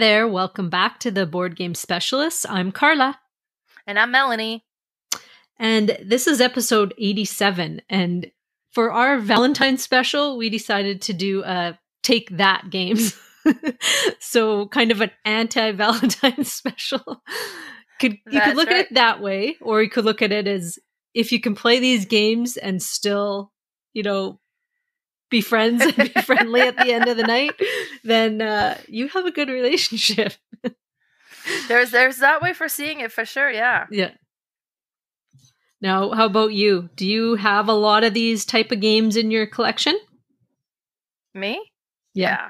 There, welcome back to the Board Game Specialists. I'm Carla. And I'm Melanie. And this is episode 87. And for our Valentine's special, we decided to do a Take That games. so kind of an anti-Valentine special. Could you That's could look right. at it that way, or you could look at it as if you can play these games and still, you know, be friends and be friendly at the end of the night, then uh, you have a good relationship. There's there's that way for seeing it for sure, yeah. Yeah. Now, how about you? Do you have a lot of these type of games in your collection? Me? Yeah.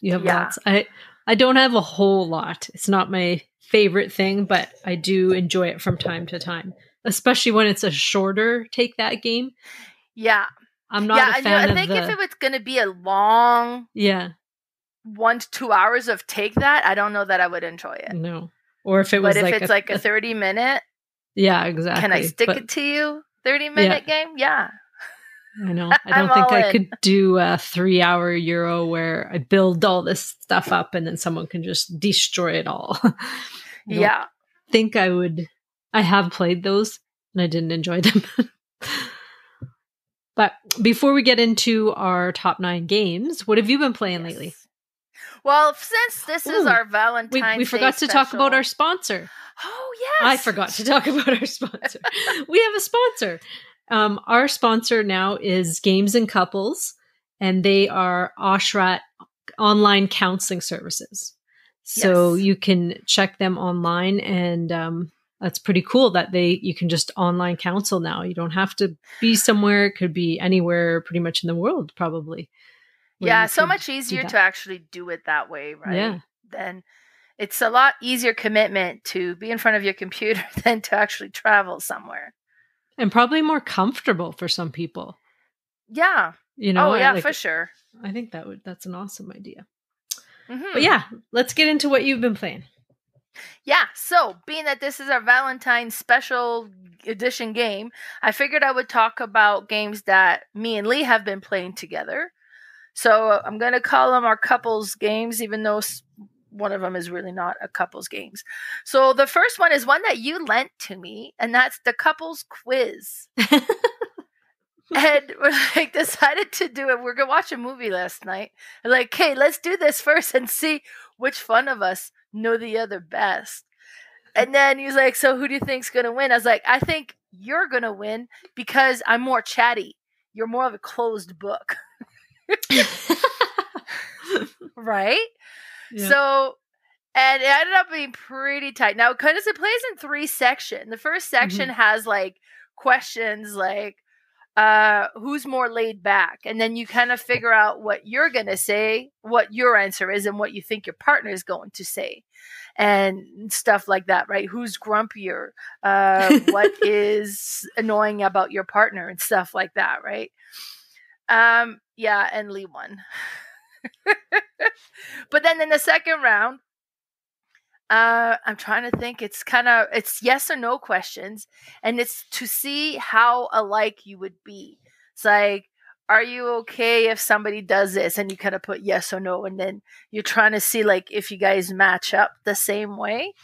You have Yeah. lots. I I don't have a whole lot. It's not my favorite thing, but I do enjoy it from time to time, especially when it's a shorter take that game. Yeah. I'm not yeah, a I, know, fan I think of if it was gonna be a long yeah one to two hours of take that, I don't know that I would enjoy it. no, or if it was But if like it's like a thirty minute, yeah exactly. can I stick But it to you? Thirty minute game? Yeah. I know. I don't think I in. could do a three hour Euro where I build all this stuff up and then someone can just destroy it all. I Yeah. think I would. I have played those and I didn't enjoy them. but before we get into our top nine games, what have you been playing lately? Well, since this is our We, Valentine's we forgot Day to talk about our sponsor. Oh yes. I forgot to talk about our sponsor. we have a sponsor. Um, our sponsor now is Games and Couples, and they are Oshrat online counseling services. So Yes. you can check them online, and um, that's pretty cool that they you can just online counsel now. You don't have to be somewhere; it could be anywhere, pretty much in the world, probably. Yeah, so much easier to actually do it that way, right? Yeah. Then it's a lot easier commitment to be in front of your computer than to actually travel somewhere. and probably more comfortable for some people. Yeah. You know, oh yeah, like- for sure. I think that would that's an awesome idea. Mhm. But yeah, let's get into what you've been playing. Yeah, so being that this is our Valentine's special edition game, I figured I would talk about games that me and Lee have been playing together. So I'm going to call them our couples games, even though one of them is really not a couples games. So the first one is one that you lent to me, and that's the couples quiz. and we're like decided to do it. We're gonna watch a movie last night. And like, hey, let's do this first and see which one of us know the other best. Mm. And then he was like, so who do you think's gonna win? I was like, I think you're gonna win because I'm more chatty. You're more of a closed book, right? Yeah. So, and it ended up being pretty tight. Now, because it plays in three sections, the first section mm-hmm. has like questions like, uh, who's more laid back? And then you kind of figure out what you're going to say, what your answer is, and what you think your partner is going to say, and stuff like that, right? Who's grumpier? Uh, what is annoying about your partner, and stuff like that, right? Um, yeah, and Lee won. but then in the second round, uh, I'm trying to think. It's kind of it's yes or no questions, and it's to see how alike you would be. It's like, are you okay if somebody does this, and you kind of put yes or no, and then you're trying to see like if you guys match up the same way.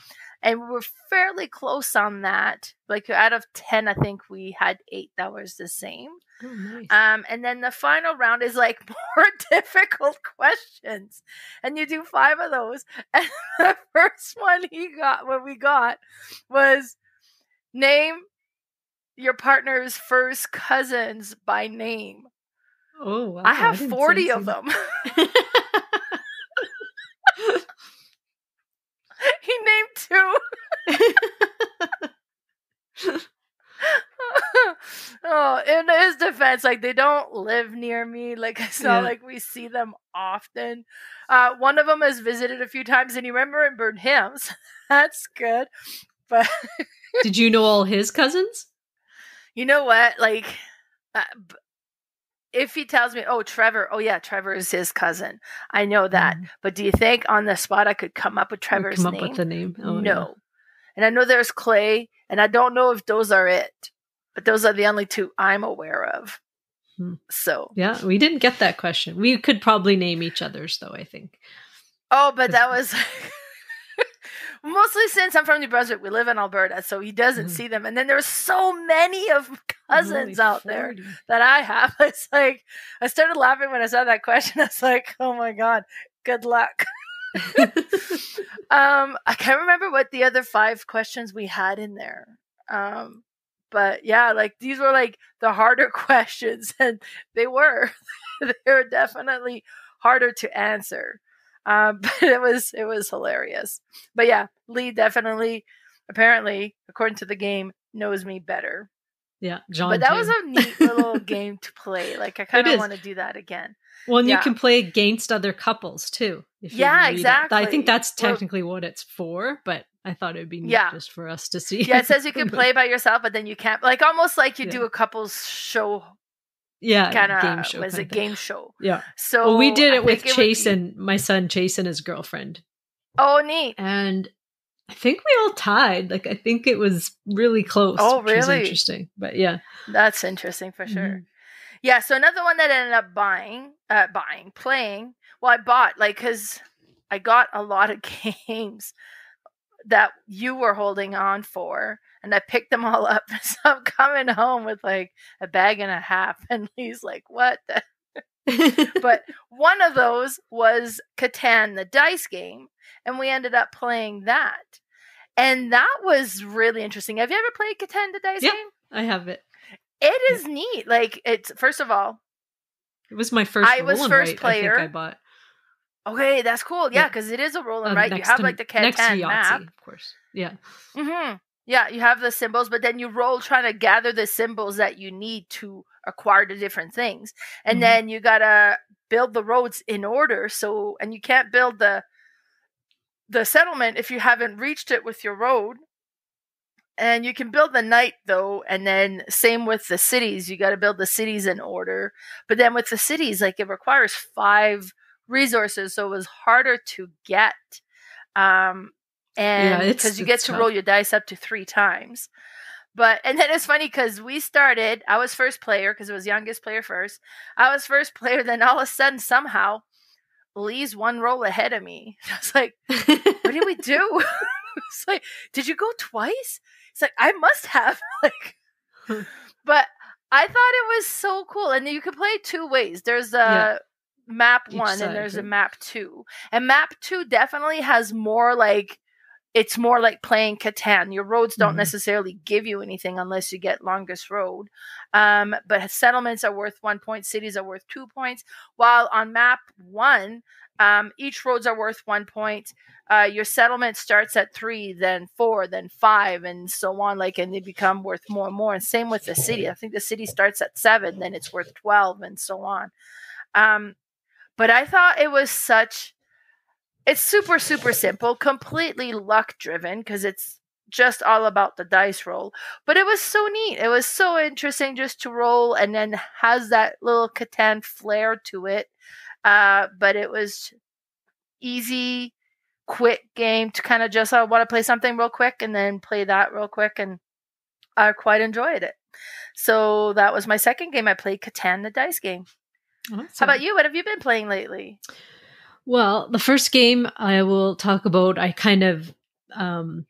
And we're fairly close on that. Like out of ten, I think we had eight that was the same. Oh, nice. Um, and then the final round is like more difficult questions, and you do five of those. And the first one he got, what we got, was name your partner's first cousins by name. oh, wow. I have didn't forty of them. he named two. oh, in his defense, like they don't live near me. Like it's not Yeah. like we see them often. Uh, one of them has visited a few times, and he remembered him. So that's good. But Did you know all his cousins? you know what? Like, uh, b- if he tells me, "Oh, Trevor," oh yeah, Trevor is his cousin. I know that. Mm. But do you think on the spot I could come up with Or Trevor's come up with the name. Oh, no. And I know there's Clay, and I don't know if those are it, but those are the only two I'm aware of. Hmm. So Yeah. we didn't get that question. We could probably name each other's though. I think. Oh, but that was mostly since I'm from New Brunswick. We live in Alberta, so he doesn't Mhm. see them. And then there's so many of cousins Only out there that I have. It's like I started laughing when I saw that question. I was like, "Oh my god, good luck." um, I can't remember what the other five questions we had in there. Um, but yeah, like these were like the harder questions, and they were. they were definitely harder to answer. Um, but it was it was hilarious. But yeah, Lee definitely, apparently, according to the game, knows me better. yeah, John. but that was a neat little game to play. Like I kind of want to do that again. well, and yeah. you can play against other couples too. if you Yeah, read it. I think that's Well- technically what it's for, but I thought it would be neat Yeah. just for us to see. Yeah, it says you can play by yourself, but then you can't. Like almost like you Yeah. do a couples show yeah, kind of game show was a game show. Yeah. So Well, we did I it with think would Chase be- and my son Chase and his girlfriend, Oh, neat. and I think we all tied. Like I think it was really close. Oh, really? interesting. But yeah, That's interesting for sure. Mhm. Yeah, so another one that I ended up buying, uh, buying, playing. Well, I bought like because I got a lot of games that you were holding on for, and I picked them all up. So I'm coming home with like a bag and a half, and he's like, "What?" The? But one of those was Catan, the dice game, and we ended up playing that, and that was really interesting. Have you ever played Catan, the dice Yeah. game? I have it. It is neat. Like it's first of all, It was my first. I was first write, player. I think I bought. Okay, that's cool. Yeah, Yeah. because it is a roll and Um, write. You have to- like the next to Catan Yahtzee, map. of course. Yeah. hmm Yeah, you have the symbols, but then you roll trying to gather the symbols that you need to acquire the different things, and Mhm. then you gotta build the roads in order. So, and you can't build the the settlement if you haven't reached it with your road. And you can build the knight though, and then same with the cities. You got to build the cities in order. But then with the cities, like it requires five resources, so it was harder to get. Um, and because you get to tough. roll your dice up to three times. But and then it's funny because we started. I was first player because it was youngest player first. I was first player. Then all of a sudden, somehow, Lee's one roll ahead of me. I was like, "What did we do?" it's like, "Did you go twice?" It's like I must have. like, but I thought it was so cool, and you can play two ways. There's a Yeah. Map Each one, side, and there's a map two, and map two definitely has more like. It's more like playing Catan. Your roads don't Mhm. necessarily give you anything unless you get longest road. Um, but settlements are worth one point, cities are worth two points. While on map one, um, each roads are worth one point. Uh, your settlement starts at three, then four, then five, and so on. Like, and they become worth more and more. And same with the city. I think the city starts at seven, then it's worth twelve, and so on. Um, but I thought it was such. It's super super simple, completely luck driven because it's just all about the dice roll. But it was so neat. It was so interesting just to roll, and then has that little Catan flair to it. Uh, but it was easy, quick game to kind of just I want to play something real quick and then play that real quick, and I quite enjoyed it. So that was my second game. I played Catan, the dice game. How about you? What have you been playing lately? Well, the first game I will talk about, I kind of um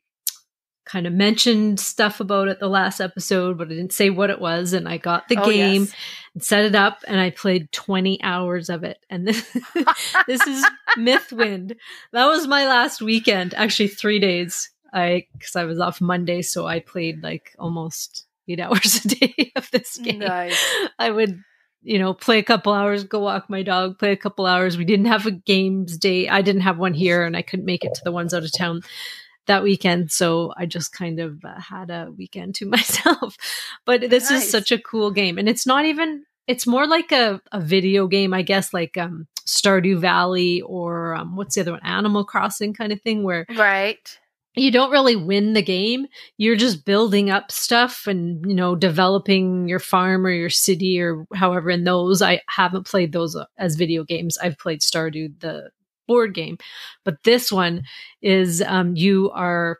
kind of mentioned stuff about it the last episode, but I didn't say what it was, and I got the Oh, game yes. and set it up and I played 20 hours of it. And this, this is Mythwind. That was my last weekend, actually 3 days. I cuz I was off Monday, so I played like almost 8 hours a day of this game. Nice. I would, you know, play a couple hours, go walk my dog, play a couple hours. We didn't have a games day. I didn't have one here, and I couldn't make it to the ones out of town that weekend. So I just kind of uh, had a weekend to myself. But this Nice. is such a cool game, and it's not even. It's more like a, a video game, I guess, like um, Stardew Valley or um, what's the other one, Animal Crossing kind of thing, where Right. You don't really win the game. You're just building up stuff and you know developing your farm or your city or however in those i haven't played those as video games. I've played stardew the board game. But this one is um, you are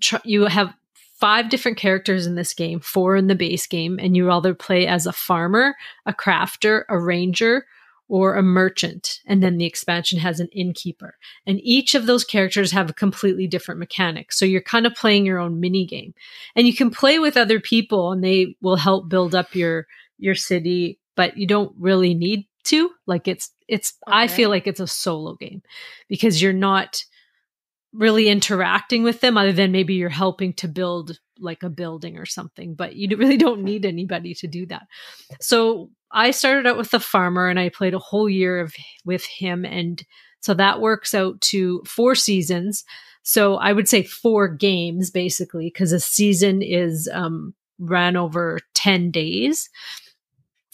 tr- you have five different characters in this game four in the base game and you either play as a farmer a crafter a ranger or a merchant. And then the expansion has an innkeeper. And each of those characters have a completely different mechanic. So you're kind of playing your own mini game. And you can play with other people and they will help build up your your city, but you don't really need to. Like it's it's okay. I feel like it's a solo game because you're not really interacting with them other than maybe you're helping to build like a building or something, but you really don't need anybody to do that. So I started out with the farmer and I played a whole year of with him and so that works out to four seasons. So I would say four games basically because a season is um, ran over 10 days.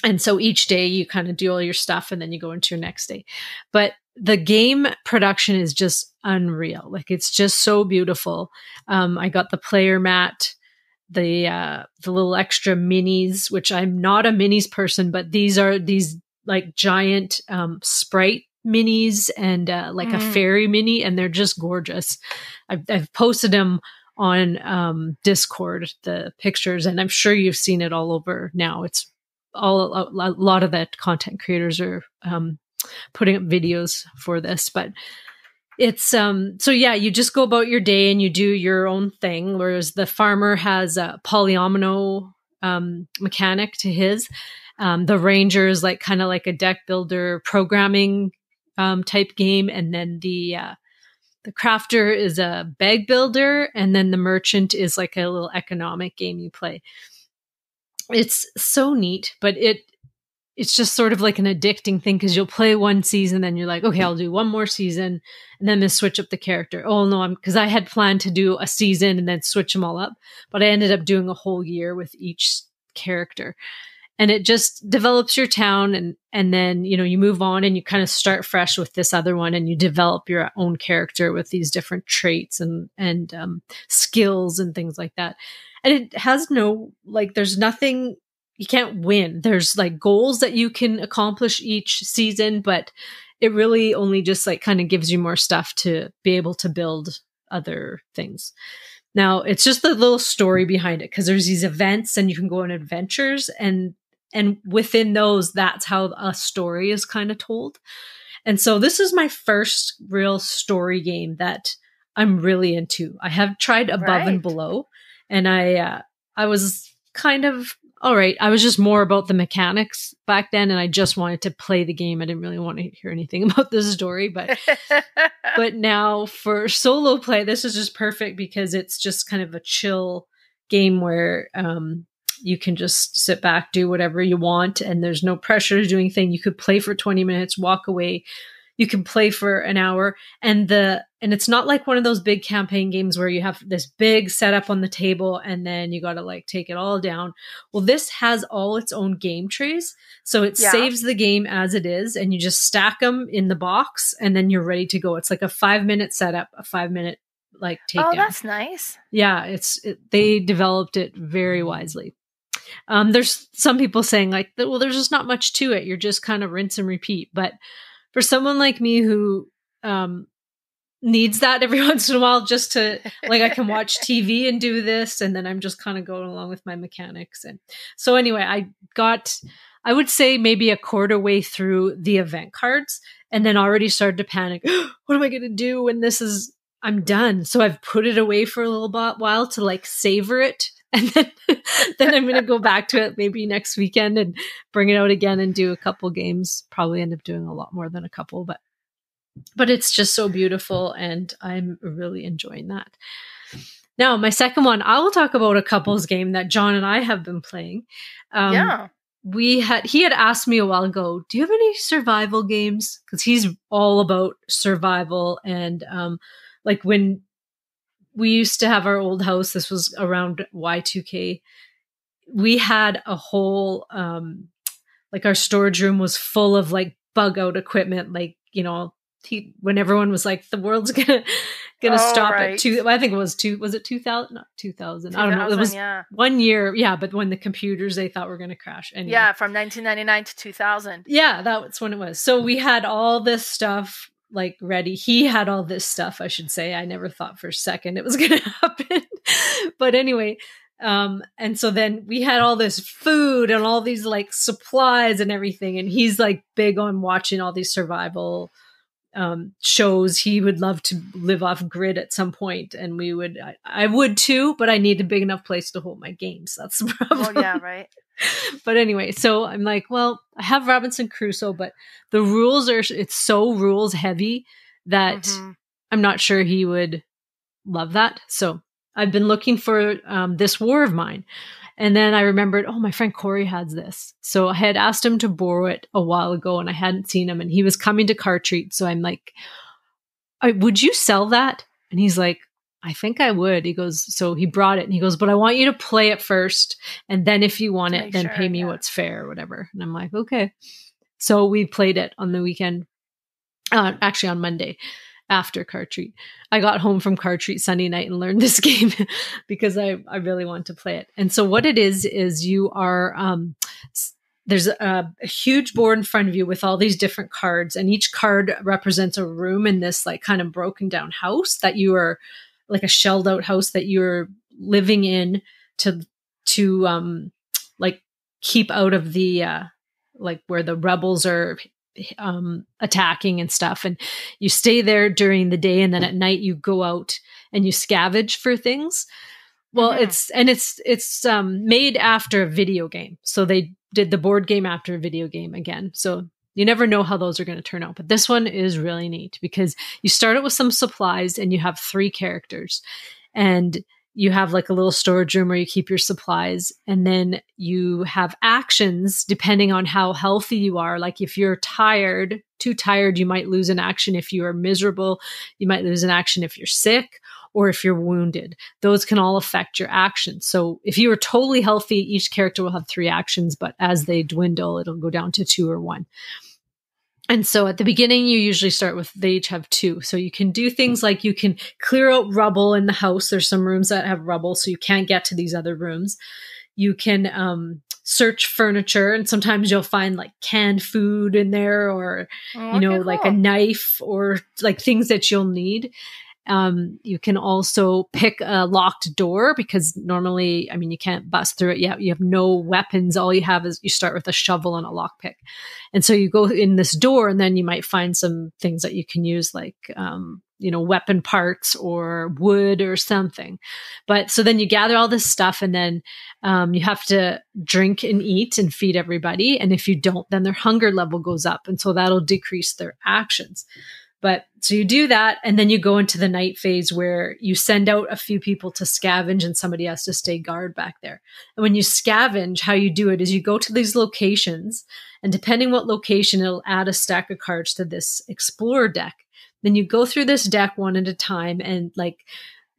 And so each day you kind of do all your stuff and then you go into your next day. But the game production is just unreal. Like it's just so beautiful. Um, I got the player mat the uh the little extra minis which i'm not a minis person but these are these like giant um sprite minis and uh, like mm. a fairy mini and they're just gorgeous I've, I've posted them on um discord the pictures and i'm sure you've seen it all over now it's all a, a lot of the content creators are um putting up videos for this but it's um so yeah you just go about your day and you do your own thing whereas the farmer has a polyomino um mechanic to his. Um the ranger is like kind of like a deck builder programming um type game and then the uh the crafter is a bag builder and then the merchant is like a little economic game you play. It's so neat but it it's just sort of like an addicting thing because you'll play one season, then you're like, okay, I'll do one more season, and then switch up the character. Oh no, I'm because I had planned to do a season and then switch them all up, but I ended up doing a whole year with each character, and it just develops your town, and and then you know you move on and you kind of start fresh with this other one, and you develop your own character with these different traits and and um, skills and things like that. And it has no like, there's nothing you can't win. There's like goals that you can accomplish each season, but it really only just like kind of gives you more stuff to be able to build other things. Now, it's just the little story behind it because there's these events and you can go on adventures and and within those that's how a story is kind of told. And so this is my first real story game that I'm really into. I have tried above right. and below and I uh, I was kind of all right, I was just more about the mechanics back then and I just wanted to play the game. I didn't really want to hear anything about the story, but but now for solo play, this is just perfect because it's just kind of a chill game where um you can just sit back, do whatever you want, and there's no pressure to do anything. You could play for 20 minutes, walk away, you can play for an hour and the and it's not like one of those big campaign games where you have this big setup on the table and then you got to like take it all down. Well this has all its own game trees so it yeah. saves the game as it is and you just stack them in the box and then you're ready to go. It's like a 5 minute setup a 5 minute like take oh that's nice. Yeah it's it, they developed it very wisely. Um, there's some people saying like well there's just not much to it. You're just kind of rinse and repeat. But for someone like me who um, needs that every once in a while just to like I can watch TV and do this and then I'm just kind of going along with my mechanics and so anyway I got I would say maybe a quarter way through the event cards and then already started to panic what am I going to do when this is I'm done so I've put it away for a little while to like savor it and then then I'm going to go back to it maybe next weekend and bring it out again and do a couple games. Probably end up doing a lot more than a couple, but but it's just so beautiful and I'm really enjoying that. Now, my second one, I will talk about a couples game that John and I have been playing. Um, yeah. We had he had asked me a while ago, "Do you have any survival games?" Because he's all about survival and um, like when we used to have our old house. This was around Y2K. We had a whole, um, like our storage room was full of like bug out equipment. Like, you know, he, when everyone was like, the world's gonna, gonna oh, stop right. at two, I think it was two, was it 2000? Not 2000. I don't know. It was yeah. one year. Yeah. But when the computers they thought were going to crash. Anyway. Yeah. From 1999 to 2000. Yeah. That's when it was. So we had all this stuff like ready. He had all this stuff, I should say. I never thought for a second it was to happen. but anyway, Um, and so then we had all this food and all these like supplies and everything. And he's like big on watching all these survival um, shows. He would love to live off grid at some point, and we would. I, I, would too, but I need a big enough place to hold my games. That's the problem. Oh yeah, right. but anyway, so I'm like, well, I have Robinson Crusoe, but the rules are it's so rules heavy that mm-hmm. I'm not sure he would love that. So I've been looking for um, this war of mine. And then I remembered, oh, my friend Corey has this. So I had asked him to borrow it a while ago and I hadn't seen him and he was coming to Car Treat. So I'm like, would you sell that? And he's like, I think I would. He goes, so he brought it and he goes, but I want you to play it first. And then if you want it, then sure, pay me yeah. what's fair or whatever. And I'm like, okay. So we played it on the weekend, uh, actually on Monday after car treat. I got home from car treat Sunday night and learned this game because I, I really want to play it. And so what it is, is you are, um, there's a, a, huge board in front of you with all these different cards and each card represents a room in this like kind of broken down house that you are like a shelled out house that you're living in to, to, um, like keep out of the, uh, like where the rebels are um, attacking and stuff. And you stay there during the day, and then at night you go out and you scavenge for things. Well, mm-hmm. it's and it's it's um, made after a video game, so they did the board game after a video game again. So you never know how those are going to turn out. But this one is really neat because you start it with some supplies and you have three characters, and you have like a little storage room where you keep your supplies and then you have actions depending on how healthy you are. Like if you're tired too tired you might lose an action. If you are miserable you might lose an action. If you're sick or if you're wounded those can all affect your actions. So if you are totally healthy each character will have three actions but as they dwindle it'll go down to two or one and so at the beginning, you usually start with they each have two. So you can do things like you can clear out rubble in the house. There's some rooms that have rubble, so you can't get to these other rooms. You can um, search furniture, and sometimes you'll find like canned food in there, or oh, you know, cool. like a knife, or like things that you'll need. Um, you can also pick a locked door because normally, I mean, you can't bust through it yet. You have no weapons. All you have is you start with a shovel and a lockpick. And so you go in this door and then you might find some things that you can use like, um, you know, weapon parts or wood or something. But so then you gather all this stuff and then um, you have to drink and eat and feed everybody. And if you don't, then their hunger level goes up. And so that'll decrease their actions. But so you do that, and then you go into the night phase where you send out a few people to scavenge, and somebody has to stay guard back there. And when you scavenge, how you do it is you go to these locations, and depending what location, it'll add a stack of cards to this explorer deck. Then you go through this deck one at a time, and like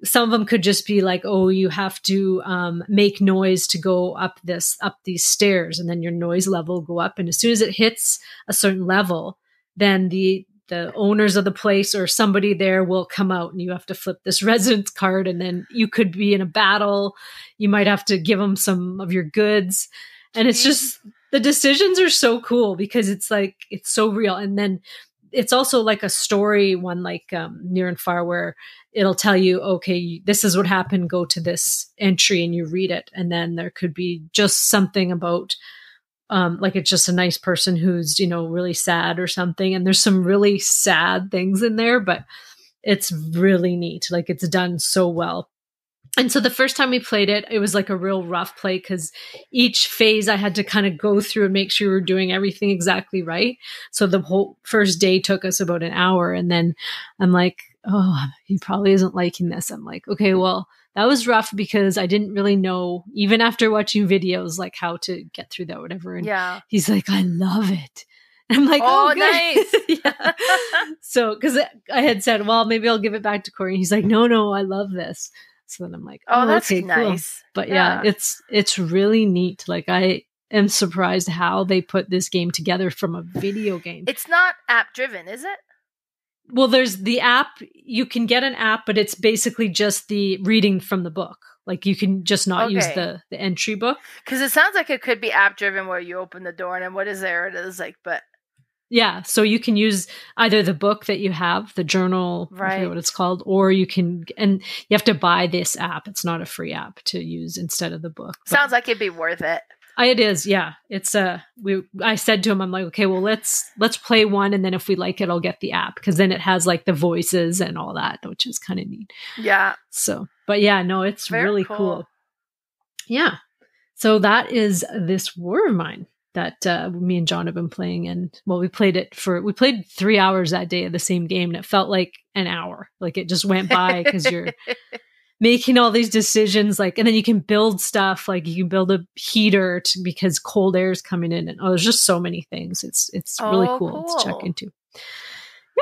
some of them could just be like oh you have to um, make noise to go up this up these stairs and then your noise level go up and as soon as it hits a certain level then the the owners of the place or somebody there will come out and you have to flip this residence card and then you could be in a battle. You might have to give them some of your goods. And it's just the decisions are so cool because it's like it's so real. And then it's also like a story one like um, near and far where it'll tell you okay this is what happened. Go to this entry and you read it. And then there could be just something about um, like it's just a nice person who's you know really sad or something. And there's some really sad things in there but it's really neat. Like it's done so well. And so the first time we played it it was like a real rough play because each phase i had to kind of go through and make sure we were doing everything exactly right. So the whole first day took us about an hour. And then i'm like oh he probably isn't liking this. I'm like okay well that was rough because I didn't really know, even after watching videos, like how to get through that, whatever. And yeah. he's like, I love it. I'm like, oh, oh nice. yeah. So, because I had said, well, maybe I'll give it back to Corey. And he's like, no, no, I love this. So then I'm like, oh, oh that's okay, nice. Cool. But yeah. yeah, it's it's really neat. Like I am surprised how they put this game together from a video game. It's not app driven, is it? Well there's the app you can get an app but it's basically just the reading from the book like you can just not okay. use the the entry book because it sounds like it could be app driven where you open the door and then what is there it is like but Yeah, so you can use either the book that you have, the journal, Right. what it's called, or you can, and you have to buy this app. It's not a free app to use instead of the book. Sounds like it'd be worth it. It is, yeah. It's uh we I said to him, I'm like, okay, well let's let's play one and then if we like it, I'll get the app because then it has like the voices and all that, which is kind of neat. Yeah. So but yeah, no, it's Very really cool. cool. Yeah. So that is this war of mine that uh, me and John have been playing and well we played it for we played three hours that day of the same game and it felt like an hour. Like it just went by because you're making all these decisions like and then you can build stuff like you can build a heater to, because cold air is coming in and oh there's just so many things. It's it's really Oh, cool, to check into.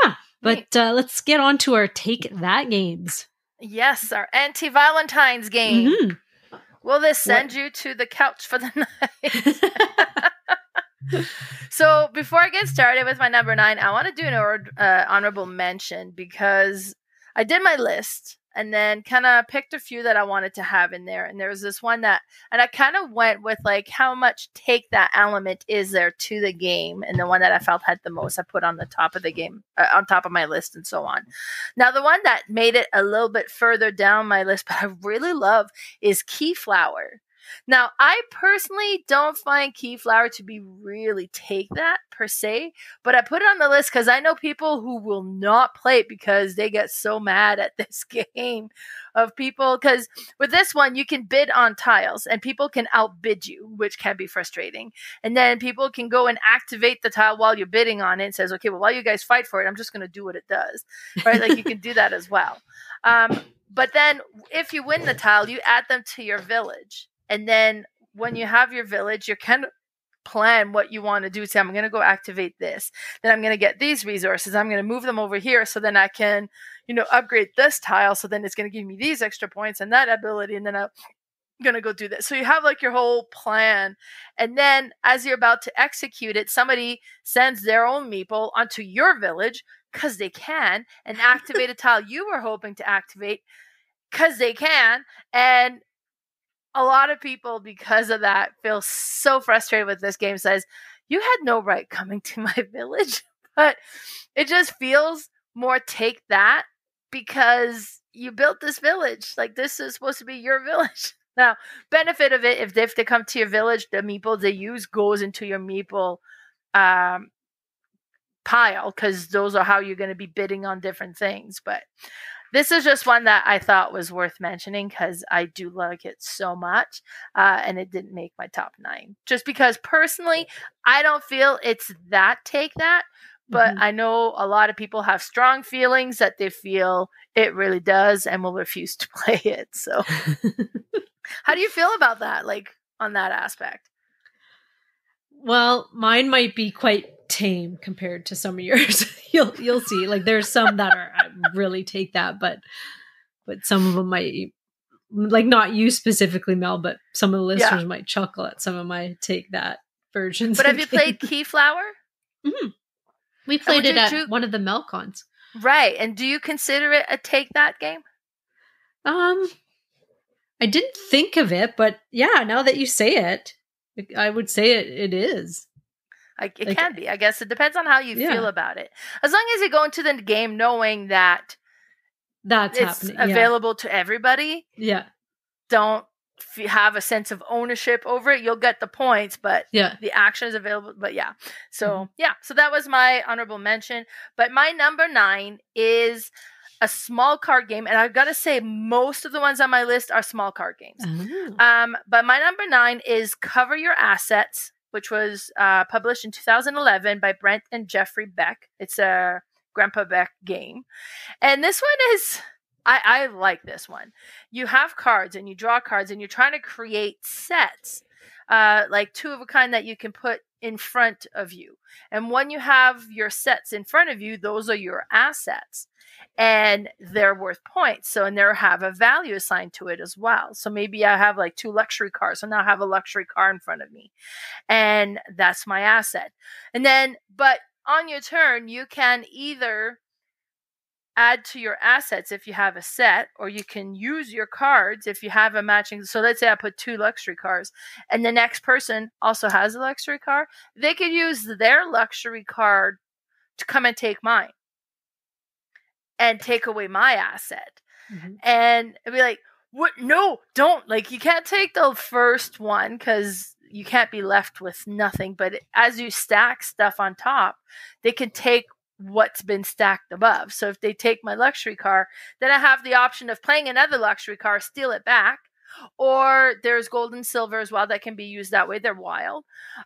Yeah but uh, let's get on to our take that games. Yes, our anti Valentine's game. Mhm. Will this send you to the couch for the night? so before I get started with my number nine, I want to do an or- uh, honorable mention because I did my list and then kind of picked a few that I wanted to have in there. And there was this one that, and I kind of went with like how much take that element is there to the game, and the one that I felt had the most I put on the top of the game, uh, on top of my list, and so on. Now the one that made it a little bit further down my list, but I really love is Keyflower. Now, I personally don't find Keyflower to be really take that per se, but I put it on the list because I know people who will not play it because they get so mad at this game of people. Because with this one, you can bid on tiles and people can outbid you, which can be frustrating. And then people can go and activate the tile while you're bidding on it and says, okay, well, while you guys fight for it, I'm just going to do what it does. Right? like you can do that as well. Um, but then if you win the tile, you add them to your village. And then when you have your village, you kind of plan what you want to do. Say, I'm going to go activate this. Then I'm going to get these resources. I'm going to move them over here so then I can, you know, upgrade this tile. So then it's going to give me these extra points and that ability. And then I'm going to go do this. So you have like your whole plan. And then as you're about to execute it, somebody sends their own meeple onto your village because they can and activate a tile you were hoping to activate because they can. And a lot of people, because of that, feel so frustrated with this game. Says, You had no right coming to my village. But it just feels more take that because you built this village. Like, this is supposed to be your village. Now, benefit of it, if they, if they come to your village, the meeple they use goes into your meeple um, pile because those are how you're going to be bidding on different things. But this is just one that I thought was worth mentioning because I do like it so much, uh, and it didn't make my top nine. Just because personally, I don't feel it's that take that, but Mhm. I know a lot of people have strong feelings that they feel it really does and will refuse to play it. So, how do you feel about that? Like on that aspect? well mine might be quite tame compared to some of yours you'll you'll see like there's some that are I really take that but but some of them might like not you specifically mel but some of the Yeah. listeners might chuckle at some of my take that versions But have you played Keyflower? we played it at do- one of the melcons Right. And do you consider it a take that game? um i didn't think of it but yeah now that you say it i would say it, it is Like it Like- can be. I guess it depends on how you Yeah. feel about it. As long as you go into the game knowing that that's it's happening yeah. available to everybody, yeah don't f- have a sense of ownership over it. You'll get the points, but yeah the action is available. But yeah, so Mm-hmm. yeah, so that was my honorable mention. But my number nine is a small card game, and I've got to say, most of the ones on my list are small card games. Oh. Um, but my number nine is Cover Your Assets, which was uh, published in 2011 by Brent and Jeffrey Beck. It's a Grandpa Beck game. And this one is, I, I like this one. You have cards and you draw cards and you're trying to create sets, uh, like two of a kind that you can put in front of you. And when you have your sets in front of you, those are your assets and they're worth points. So, and they have a value assigned to it as well. So maybe I have like two luxury cars. So now I have a luxury car in front of me, and that's my asset. And then, but on your turn, you can either add to your assets if you have a set, or you can use your cards if you have a matching. So let's say I put two luxury cars, and the next person also has a luxury car. They could use their luxury card to come and take mine and take away my asset. Mm-hmm. And be like, what? No, don't. Like, you can't take the first one because you can't be left with nothing. But as you stack stuff on top, they can take what's been stacked above. So if they take my luxury car, then I have the option of playing another luxury car, steal it back. Or there's gold and silver as well that can be used that way. They're wild.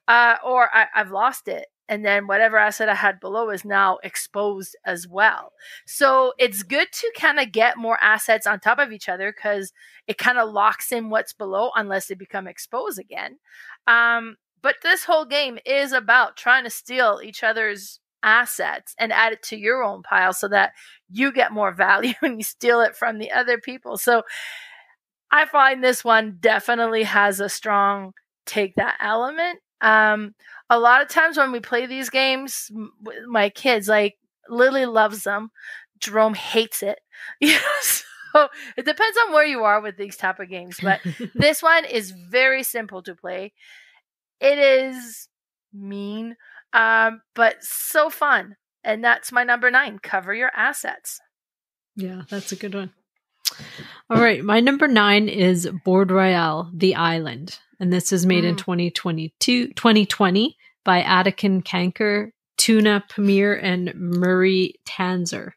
Uh, or I, I've lost it and then whatever asset I had below is now exposed as well. So it's good to kind of get more assets on top of each other because it kind of locks in what's below unless they become exposed again. Um, but this whole game is about trying to steal each other's assets and add it to your own pile so that you get more value and you steal it from the other people. So I find this one definitely has a strong take that element. Um, a lot of times when we play these games, my kids like Lily loves them. Jerome hates it. so it depends on where you are with these type of games. But this one is very simple to play. It is mean, um, but so fun. And that's my number nine. Cover your assets. Yeah, that's a good one. All right, my number nine is Board Royale, The Island. And this is made mm. in 2022, 2020 by Atakan Kanker, Tuna Pamir, and Murray Tanzer.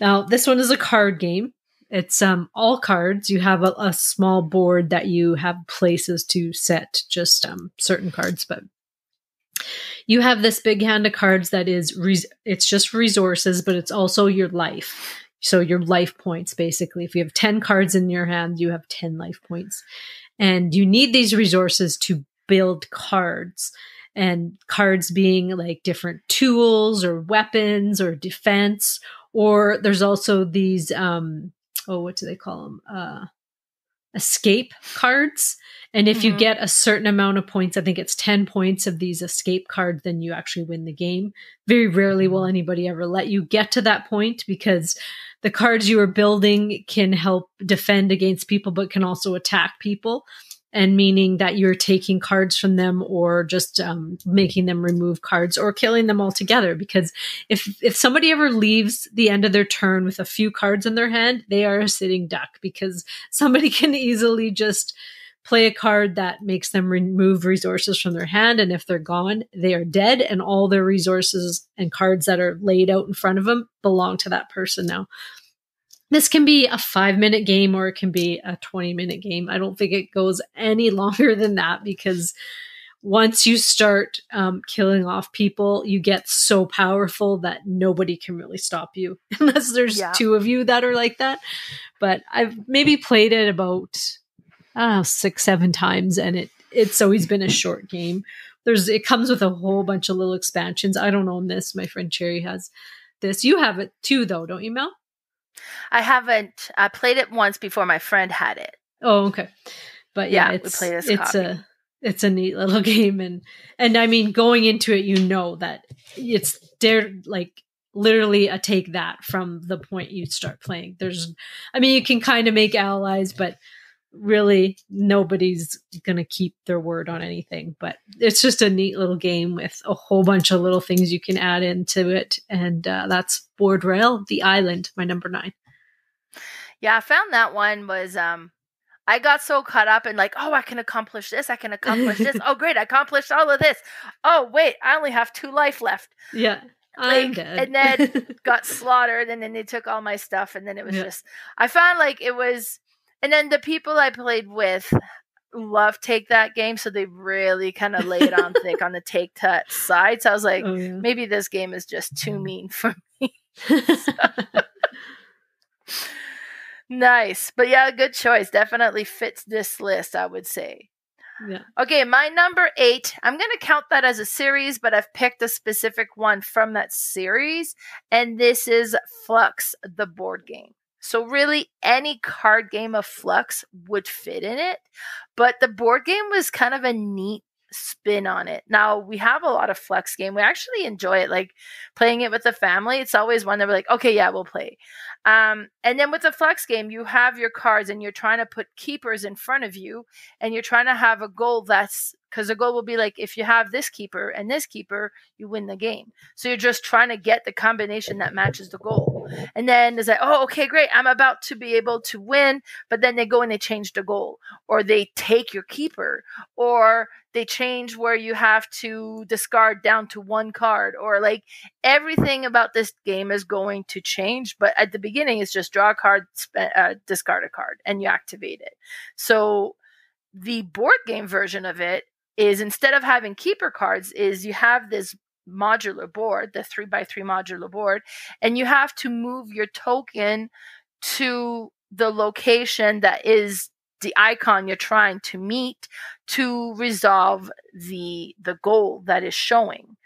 Now, this one is a card game. It's um, all cards. You have a, a small board that you have places to set just um, certain cards, but you have this big hand of cards that is res- it's just resources, but it's also your life. So your life points, basically. If you have 10 cards in your hand, you have 10 life points. And you need these resources to build cards and cards being like different tools or weapons or defense or there's also these um oh what do they call them uh escape cards. And if mm-hmm. you get a certain amount of points i think it's 10 points of these escape cards then you actually win the game. Very rarely will anybody ever let you get to that point because the cards you are building can help defend against people but can also attack people and meaning that you're taking cards from them or just um, making them remove cards or killing them altogether. Because if if somebody ever leaves the end of their turn with a few cards in their hand they are a sitting duck because somebody can easily just play a card that makes them remove resources from their hand. And if they're gone they are dead and all their resources and cards that are laid out in front of them belong to that person now this can be a five minute game or it can be a 20 minute game. I don't think it goes any longer than that because once you start um, killing off people, you get so powerful that nobody can really stop you unless there's yeah. two of you that are like that. But I've maybe played it about uh, six, seven times, and it it's always been a short game. There's it comes with a whole bunch of little expansions. I don't own this. My friend Cherry has this. You have it too, though, don't you, Mel? I haven't. I played it once before my friend had it. Oh, okay. But yeah, yeah it's it's copy. a it's a neat little game, and and I mean, going into it, you know that it's there like literally a take that from the point you start playing. There's, I mean, you can kind of make allies, but really nobody's going to keep their word on anything but it's just a neat little game with a whole bunch of little things you can add into it. And uh, that's Board Royale the island my number nine. Yeah i found that one was um i got so caught up in like oh i can accomplish this i can accomplish this. Oh great i accomplished all of this. Oh wait i only have two life left. Yeah like, and then got slaughtered and then they took all my stuff and then it was yeah. just i found like it was and then the people I played with love take that game, so they really kind of lay it on thick on the take that side. So I was like, oh, yeah. maybe this game is just too mm. mean for me. nice, but yeah, good choice. Definitely fits this list, I would say. Yeah. Okay, my number eight, I'm going to count that as a series, but I've picked a specific one from that series, and this is Fluxx, the board game. So, really, any card game of Fluxx would fit in it. But the board game was kind of a neat spin on it. Now we have a lot of Fluxx game. We actually enjoy it, like playing it with the family. It's always one that we're like, okay, yeah, we'll play. Um, and then with the Fluxx game, you have your cards and you're trying to put keepers in front of you, and you're trying to have a goal that's because the goal will be like if you have this keeper and this keeper, you win the game. So you're just trying to get the combination that matches the goal. And then it's like, oh, okay, great, I'm about to be able to win, but then they go and they change the goal, or they take your keeper, or they change where you have to discard down to one card, or like everything about this game is going to change. But at the beginning, it's just draw a card, uh, discard a card, and you activate it. So the board game version of it is instead of having keeper cards is you have this modular board the three by three modular board and you have to move your token to the location that is the icon you're trying to meet to resolve the the goal that is showing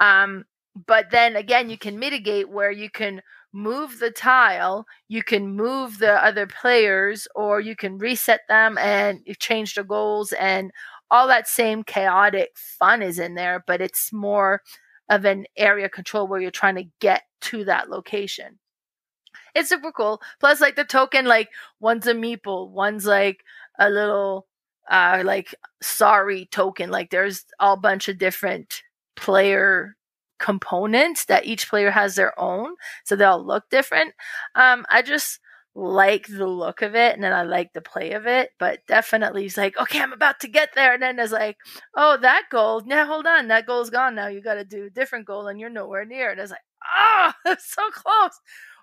um, but then again you can mitigate where you can move the tile you can move the other players or you can reset them and change the goals and all that same chaotic fun is in there, but it's more of an area control where you're trying to get to that location. It's super cool. Plus, like the token, like one's a meeple, one's like a little uh like sorry token. Like there's a bunch of different player components that each player has their own, so they all look different. Um, I just like the look of it and then I like the play of it, but definitely he's like, okay, I'm about to get there. And then it's like, oh, that goal. Now hold on, that goal's gone. Now you got to do a different goal and you're nowhere near. And it's like, oh, so close.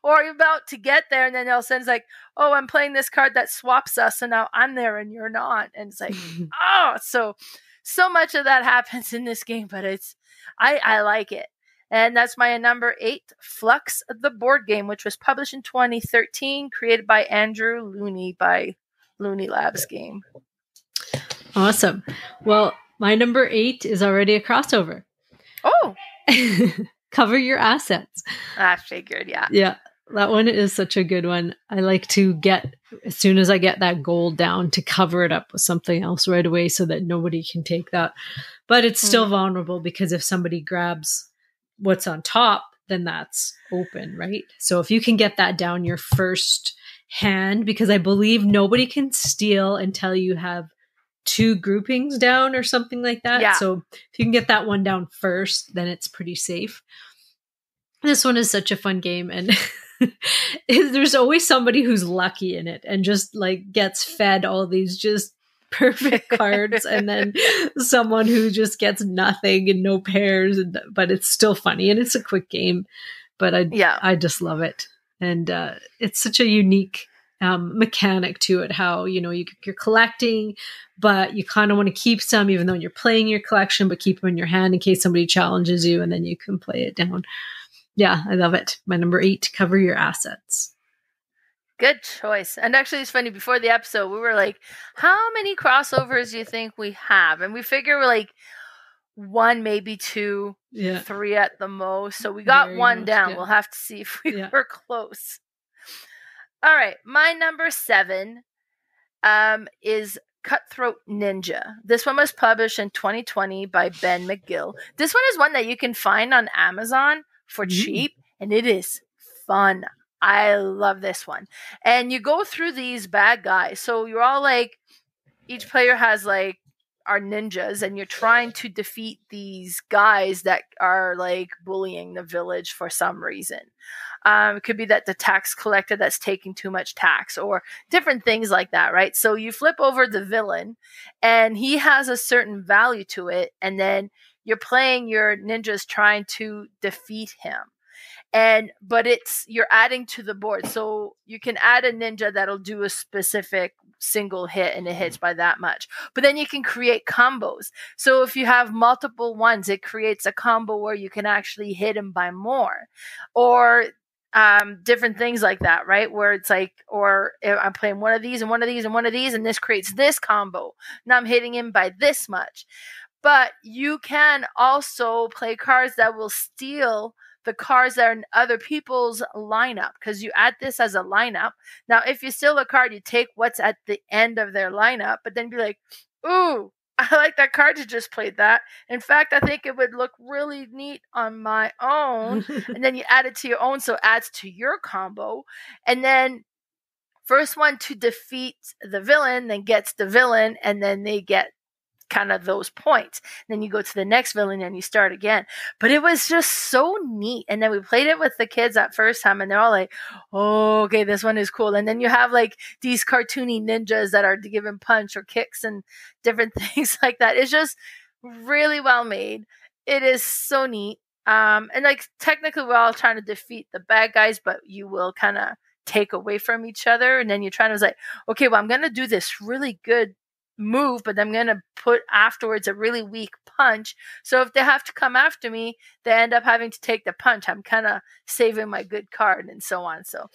Or you're about to get there, and then all of a sudden it's like, oh, I'm playing this card that swaps us, and now I'm there and you're not. And it's like, oh, so so much of that happens in this game, but it's I I like it. And that's my number eight, Fluxx the board game, which was published in 2013, created by Andrew Looney by Looney Labs Game. Awesome. Well, my number eight is already a crossover. Oh. Cover your assets. I figured, yeah. Yeah. That one is such a good one. I like to get, as soon as I get that goal down, to cover it up with something else right away so that nobody can take that. But it's still mm. vulnerable because if somebody grabs what's on top, then that's open, right? So if you can get that down your first hand, because I believe nobody can steal until you have two groupings down or something like that. Yeah. So if you can get that one down first, then it's pretty safe. This one is such a fun game and there's always somebody who's lucky in it and just like gets fed all these just perfect cards and then someone who just gets nothing and no pairs and, but it's still funny and it's a quick game but i yeah. I just love it. And uh, it's such a unique um, mechanic to it how you know you, are collecting but you kind of want to keep some even though you're playing your collection but keep them in your hand in case somebody challenges you and then you can play it down yeah i love it my number eight cover your assets Good choice. And actually, it's funny. Before the episode, we were like, "How many crossovers do you think we have?" And we figure we're like one, maybe two, yeah. three at the most. So we got Very one down. Yeah. We'll have to see if we yeah. were close. All right, my number seven um, is Cutthroat Ninja. This one was published in 2020 by Ben McGill. This one is one that you can find on Amazon for mm. cheap, and it is fun. I love this one. And you go through these bad guys. So you're all like, each player has like our ninjas and you're trying to defeat these guys that are like bullying the village for some reason. Um, it could be that the tax collector that's taking too much tax or different things like that, right? So you flip over the villain and he has a certain value to it, and then you're playing your ninjas trying to defeat him and but it's you're adding to the board so you can add a ninja that'll do a specific single hit and it hits by that much but then you can create combos so if you have multiple ones it creates a combo where you can actually hit him by more or um, different things like that, right? Where it's like, or I'm playing one of these and one of these and one of these, and this creates this combo. Now I'm hitting him by this much. But you can also play cards that will steal the cards that are in other people's lineup because you add this as a lineup. Now, if you steal a card, you take what's at the end of their lineup, but then be like, ooh, I like that card you just played that. In fact, I think it would look really neat on my own. and then you add it to your own, so it adds to your combo. And then first one to defeat the villain then gets the villain, and then they get kind of those points. Then you go to the next villain and you start again. But it was just so neat. And then we played it with the kids that first time and they're all like, oh, okay, this one is cool. And then you have like these cartoony ninjas that are giving punch or kicks and different things like that. It's just really well made. It is so neat. Um, and like technically we're all trying to defeat the bad guys, but you will kind of take away from each other. And then you're trying to like, okay, well, I'm gonna do this really good move, but I'm going to put afterwards a really weak punch. So if they have to come after me, they end up having to take the punch. I'm kind of saving my good card and so on. So,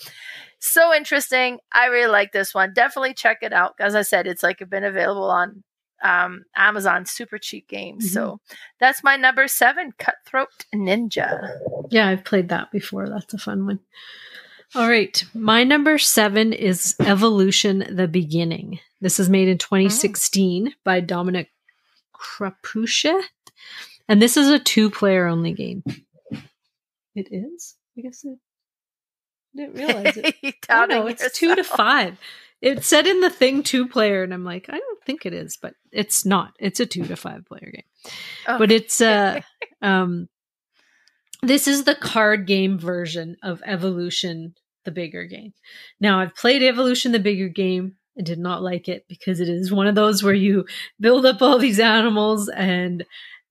so interesting. I really like this one. Definitely check it out. As I said, it's like been available on um, Amazon super cheap game. Mm-hmm. So that's my number seven, Cutthroat Ninja. Yeah, I've played that before. That's a fun one. All right. My number seven is Evolution the Beginning. This is made in 2016 oh. by Dominic Crapuche. And this is a two player only game. It is? I guess it. I didn't realize it. oh, no, it's yourself. two to five. It said in the thing two player, and I'm like, I don't think it is, but it's not. It's a two to five player game. Oh. But it's uh um this is the card game version of Evolution the bigger game. Now, I've played Evolution the bigger game. I did not like it because it is one of those where you build up all these animals and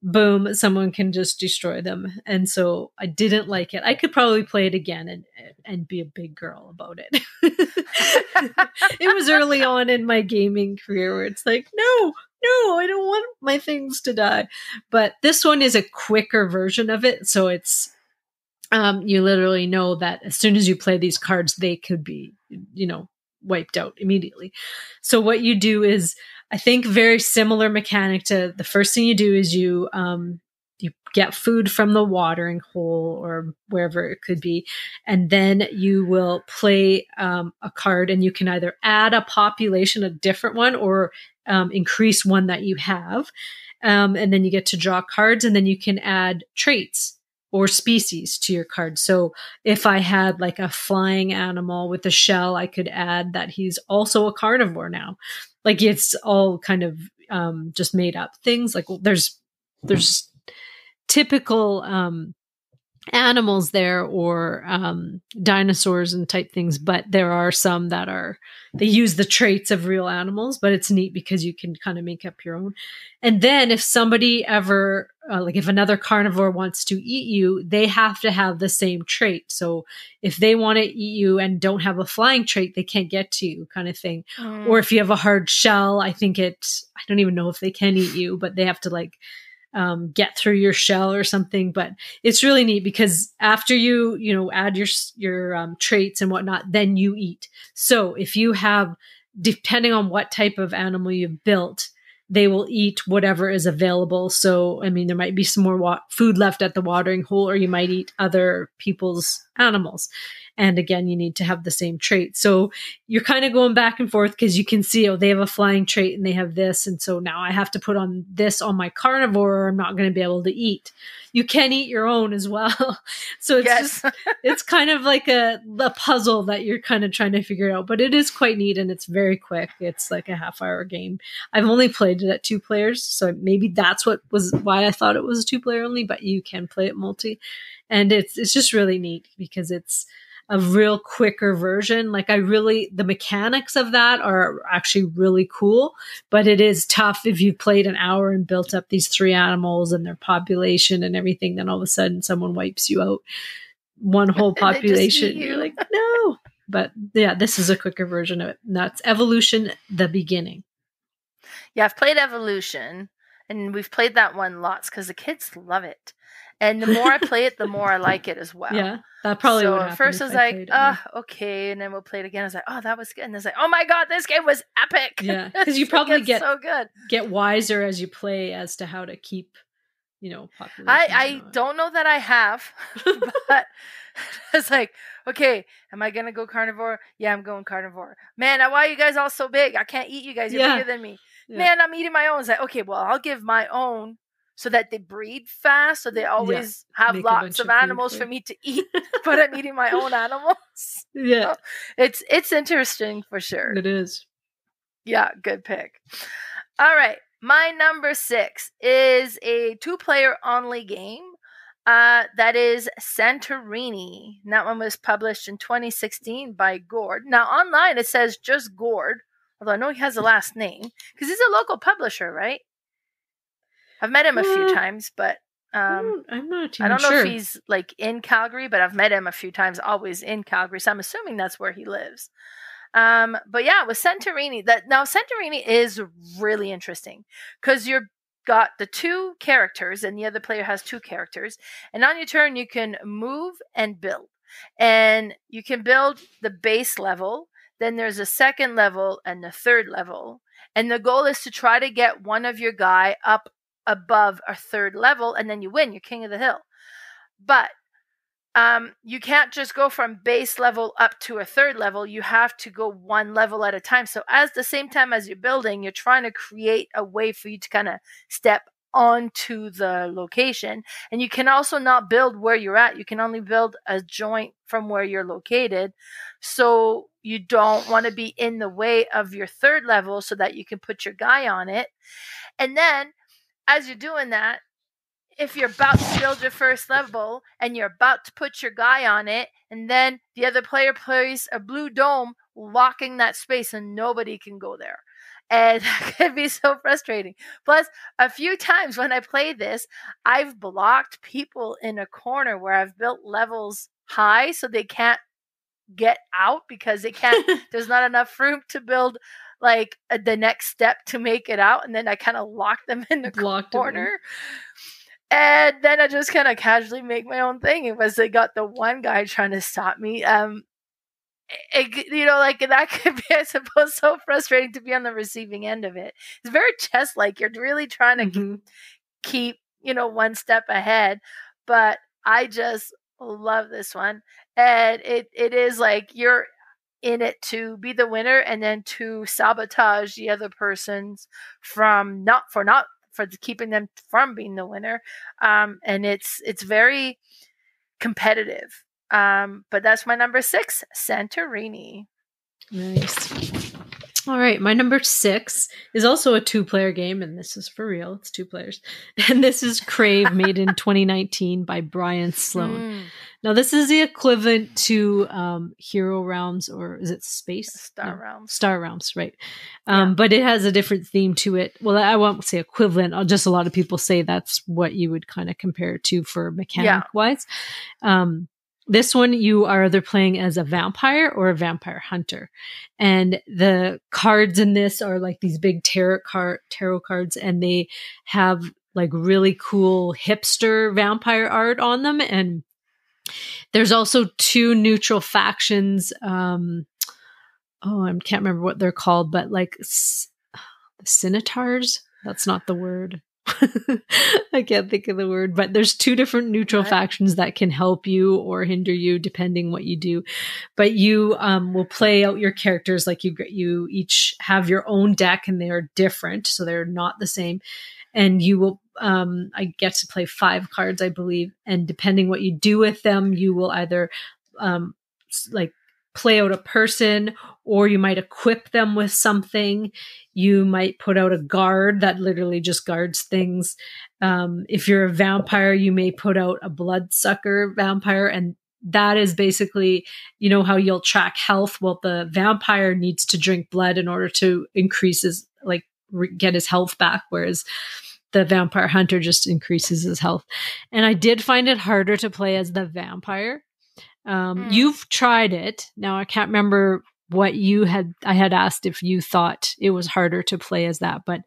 boom, someone can just destroy them. And so I didn't like it. I could probably play it again and and be a big girl about it. it was early on in my gaming career where it's like, no, no, I don't want my things to die. But this one is a quicker version of it, so it's um, you literally know that as soon as you play these cards, they could be, you know, wiped out immediately. So what you do is, I think, very similar mechanic to the first thing you do is you um, you get food from the watering hole or wherever it could be, and then you will play um, a card, and you can either add a population, a different one, or um, increase one that you have. Um, and then you get to draw cards, and then you can add traits or species to your card. So if I had like a flying animal with a shell, I could add that he's also a carnivore now. Like it's all kind of um, just made up things. Like there's there's typical um, animals there or um, dinosaurs and type things, but there are some that are they use the traits of real animals. But it's neat because you can kind of make up your own. And then if somebody ever uh, like if another carnivore wants to eat you, they have to have the same trait. So if they want to eat you and don't have a flying trait, they can't get to you, kind of thing. Mm. Or if you have a hard shell, I think it. I don't even know if they can eat you, but they have to like um, get through your shell or something. But it's really neat because after you, you know, add your your um, traits and whatnot, then you eat. So if you have, depending on what type of animal you've built, they will eat whatever is available. So, I mean, there might be some more wa- food left at the watering hole, or you might eat other people's animals. And again, you need to have the same trait. So you're kind of going back and forth because you can see, oh, they have a flying trait and they have this. And so now I have to put on this on my carnivore or I'm not going to be able to eat. You can eat your own as well. so it's yes. just, it's kind of like a, a puzzle that you're kind of trying to figure out, but it is quite neat and it's very quick. It's like a half hour game. I've only played it at two players. So maybe that's what was why I thought it was two player only, but you can play it multi. And it's, it's just really neat because it's, a real quicker version. Like I really, the mechanics of that are actually really cool, but it is tough if you've played an hour and built up these three animals and their population and everything. Then all of a sudden someone wipes you out, one whole population. You. You're like, no. But yeah, this is a quicker version of it. That's Evolution, the beginning. Yeah, I've played Evolution and we've played that one lots because the kids love it. And the more I play it, the more I like it as well. Yeah, that probably. So at first I was like, oh, okay, and then we'll play it again. I was like, oh, that was good. And I was like, oh my god, this game was epic. Yeah, because you probably get so good, get wiser as you play as to how to keep, you know, I I don't know that I have, but it's like, okay, am I gonna go carnivore? Yeah, I'm going carnivore. Man, why are you guys all so big? I can't eat you guys. You're yeah. bigger than me. yeah. man, I'm eating my own. It's like, okay, well, I'll give my own so that they breed fast, so they always yeah, have lots of, of animals for me to eat, but I'm eating my own animals. Yeah. So it's it's interesting for sure. It is. Yeah, good pick. All right. My number six is a two player only game. Uh, that is Santorini. And that one was published in 2016 by Gord. Now, online it says just Gord, although I know he has a last name because he's a local publisher, right? I've met him a few times, but um, I'm not. I don't know sure. if he's like in Calgary, but I've met him a few times, always in Calgary. So I'm assuming that's where he lives. Um, but yeah, with Santorini, that now Santorini is really interesting because you're got the two characters and the other player has two characters and on your turn you can move and build and you can build the base level then there's a second level and the third level and the goal is to try to get one of your guy up above a third level and then you win you're king of the hill but um, you can't just go from base level up to a third level. You have to go one level at a time. So, as the same time as you're building, you're trying to create a way for you to kind of step onto the location. And you can also not build where you're at. You can only build a joint from where you're located. So, you don't want to be in the way of your third level so that you can put your guy on it. And then, as you're doing that, if you're about to build your first level and you're about to put your guy on it, and then the other player plays a blue dome, locking that space, and nobody can go there. And that can be so frustrating. Plus, a few times when I play this, I've blocked people in a corner where I've built levels high so they can't get out because they can't, there's not enough room to build like the next step to make it out. And then I kind of lock them in the Blocked corner. And then I just kind of casually make my own thing. It was they got the one guy trying to stop me. Um, it, you know, like that could be, I suppose, so frustrating to be on the receiving end of it. It's very chess like. You're really trying to mm-hmm. keep, you know, one step ahead. But I just love this one. And it, it is like you're in it to be the winner and then to sabotage the other person's from not for not for keeping them from being the winner. Um, and it's it's very competitive. Um, but that's my number six, Santorini. Nice. All right, my number six is also a two-player game, and this is for real. It's two players, and this is Crave, made in 2019 by Brian Sloan. Mm. Now, this is the equivalent to um, Hero Realms, or is it Space? Star no, Realms. Star Realms, right? Um, yeah. But it has a different theme to it. Well, I won't say equivalent. Uh, just a lot of people say that's what you would kind of compare it to for mechanic-wise. Yeah. Um, this one, you are either playing as a vampire or a vampire hunter. And the cards in this are like these big tarot card tarot cards, and they have like really cool hipster vampire art on them. And there's also two neutral factions. Um, oh, I can't remember what they're called, but like s- the Cynatars. That's not the word. I can't think of the word, but there's two different neutral factions that can help you or hinder you depending what you do. But you um, will play out your characters like you you each have your own deck and they are different, so they're not the same. And you will um, I get to play five cards, I believe, and depending what you do with them, you will either um, like play out a person or you might equip them with something. You might put out a guard that literally just guards things. Um, if you're a vampire you may put out a bloodsucker vampire and that is basically you know how you'll track health? Well the vampire needs to drink blood in order to increase his like re- get his health back whereas the vampire hunter just increases his health and i did find it harder to play as the vampire um, mm. You've tried it. Now I can't remember what you had. I had asked if you thought it was harder to play as that, but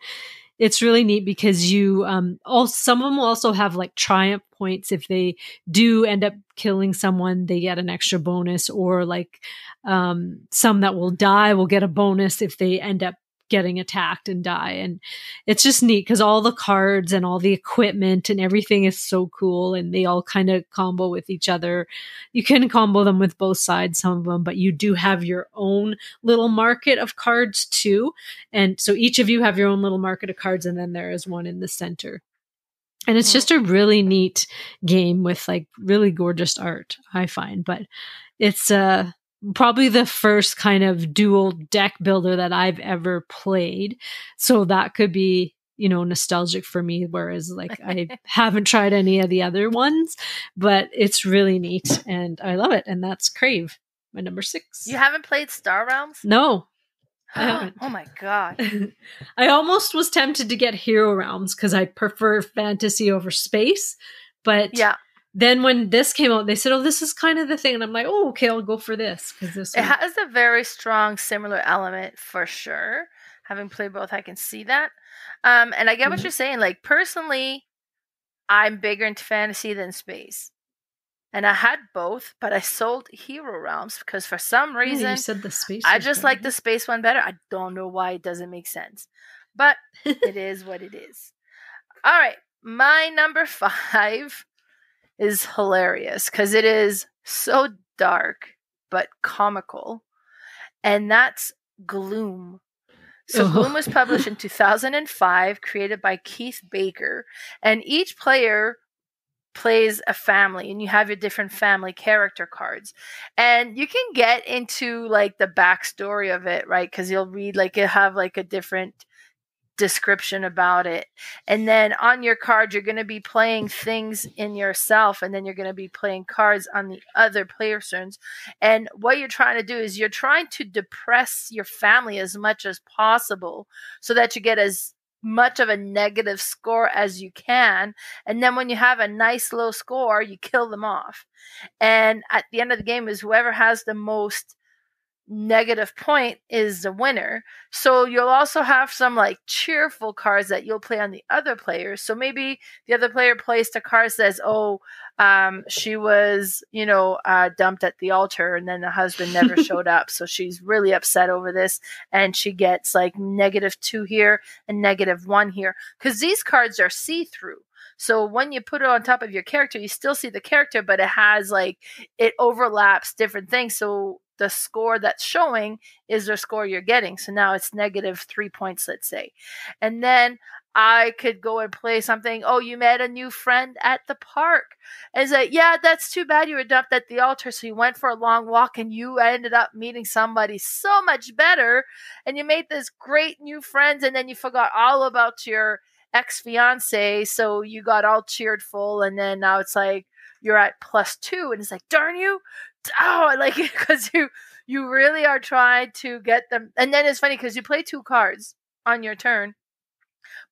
it's really neat because you um all some of them will also have like triumph points if they do end up killing someone they get an extra bonus or like um some that will die will get a bonus if they end up getting attacked and die. And it's just neat because all the cards and all the equipment and everything is so cool and they all kind of combo with each other. You can combo them with both sides, some of them, but you do have your own little market of cards too. And so each of you have your own little market of cards, and then there is one in the center. And it's just a really neat game with like really gorgeous art, I find. But it's uh probably the first kind of dual deck builder that I've ever played. So that could be, you know, nostalgic for me. Whereas like I haven't tried any of the other ones, but it's really neat and I love it. And that's Crave, my number six. You haven't played Star Realms? No. I haven't. oh my god. I almost was tempted to get Hero Realms because I prefer fantasy over space. But yeah then when this came out, they said, "Oh, this is kind of the thing," and I'm like, "Oh, okay, I'll go for this because this." It one- has a very strong similar element for sure. Having played both, I can see that. Um, and I get mm-hmm. what you're saying. Like personally, I'm bigger into fantasy than space, and I had both, but I sold Hero Realms because for some reason yeah, you said the space. I just better. like the space one better. I don't know why it doesn't make sense, but it is what it is. All right, my number five is hilarious because it is so dark but comical. And that's Gloom. So, oh. Gloom was published in 2005, created by Keith Baker. And each player plays a family and you have your different family character cards and you can get into like the backstory of it right because you'll read like it have like a different description about it. And then on your card, you're going to be playing things in yourself, and then you're going to be playing cards on the other player's turns. And what you're trying to do is you're trying to depress your family as much as possible so that you get as much of a negative score as you can. And then when you have a nice low score, you kill them off. And at the end of the game is whoever has the most negative point is the winner. So you'll also have some like cheerful cards that you'll play on the other players. So maybe the other player plays the card says, "Oh, um, she was, you know, uh, dumped at the altar, and then the husband never showed up, so she's really upset over this, and she gets like negative two here and negative one here because these cards are see through." So when you put it on top of your character, you still see the character, but it has like it overlaps different things. So the score that's showing is the score you're getting. So now it's negative three points, let's say. And then I could go and play something. Oh, you met a new friend at the park. And say, yeah, that's too bad you were dumped at the altar. So you went for a long walk and you ended up meeting somebody so much better. And you made this great new friends. And then you forgot all about your ex fiance. So you got all cheered full. And then now it's like, you're at plus two. And it's like, darn you, oh, like it because you you really are trying to get them. And then it's funny because you play two cards on your turn.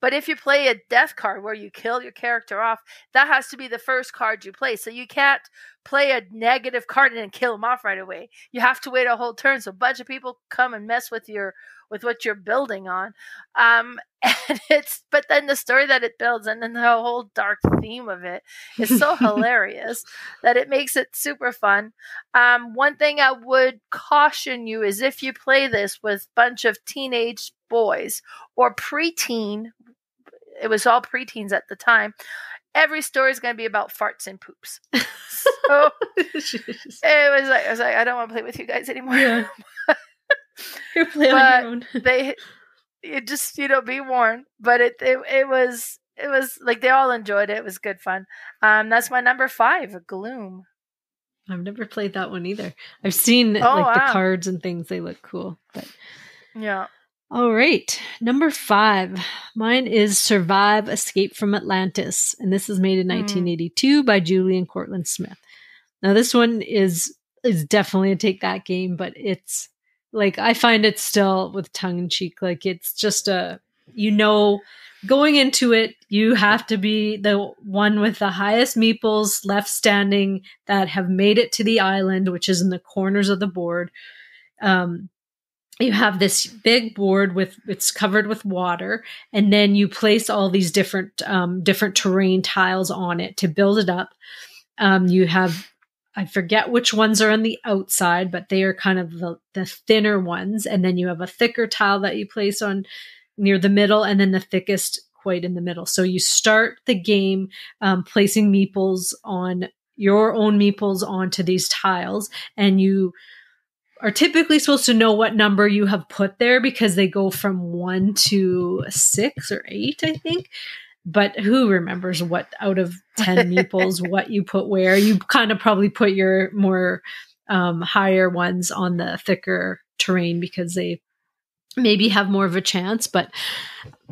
But if you play a death card where you kill your character off, that has to be the first card you play. So you can't play a negative card and then kill them off right away. You have to wait a whole turn. So a bunch of people come and mess with your with what you're building on. Um, and it's but then the story that it builds and then the whole dark theme of it is so hilarious that it makes it super fun. Um, one thing I would caution you is if you play this with a bunch of teenage boys or preteen, it was all preteens at the time every story is going to be about farts and poops. so it was like I was like, I don't want to play with you guys anymore. You're playing on your own. they, you just you know be warned. But it, it it was it was like they all enjoyed it. It was good fun. Um, that's my number five, Gloom. I've never played that one either. I've seen oh, like wow. the cards and things; they look cool. But yeah. All right, number five. Mine is Survive Escape from Atlantis, and this is made in 1982 mm. by Julian Courtland-Smith. Now, this one is is definitely a take that game, but it's like I find it still with tongue in cheek. Like it's just a you know going into it, you have to be the one with the highest meeples left standing that have made it to the island, which is in the corners of the board. Um, you have this big board with it's covered with water, and then you place all these different um, different terrain tiles on it to build it up. Um, you have I forget which ones are on the outside, but they are kind of the, the thinner ones. And then you have a thicker tile that you place on near the middle, and then the thickest quite in the middle. So you start the game um, placing meeples on your own meeples onto these tiles, and you are typically supposed to know what number you have put there because they go from one to six or eight, I think but who remembers what out of 10 meeples what you put where? You kind of probably put your more um, higher ones on the thicker terrain because they maybe have more of a chance but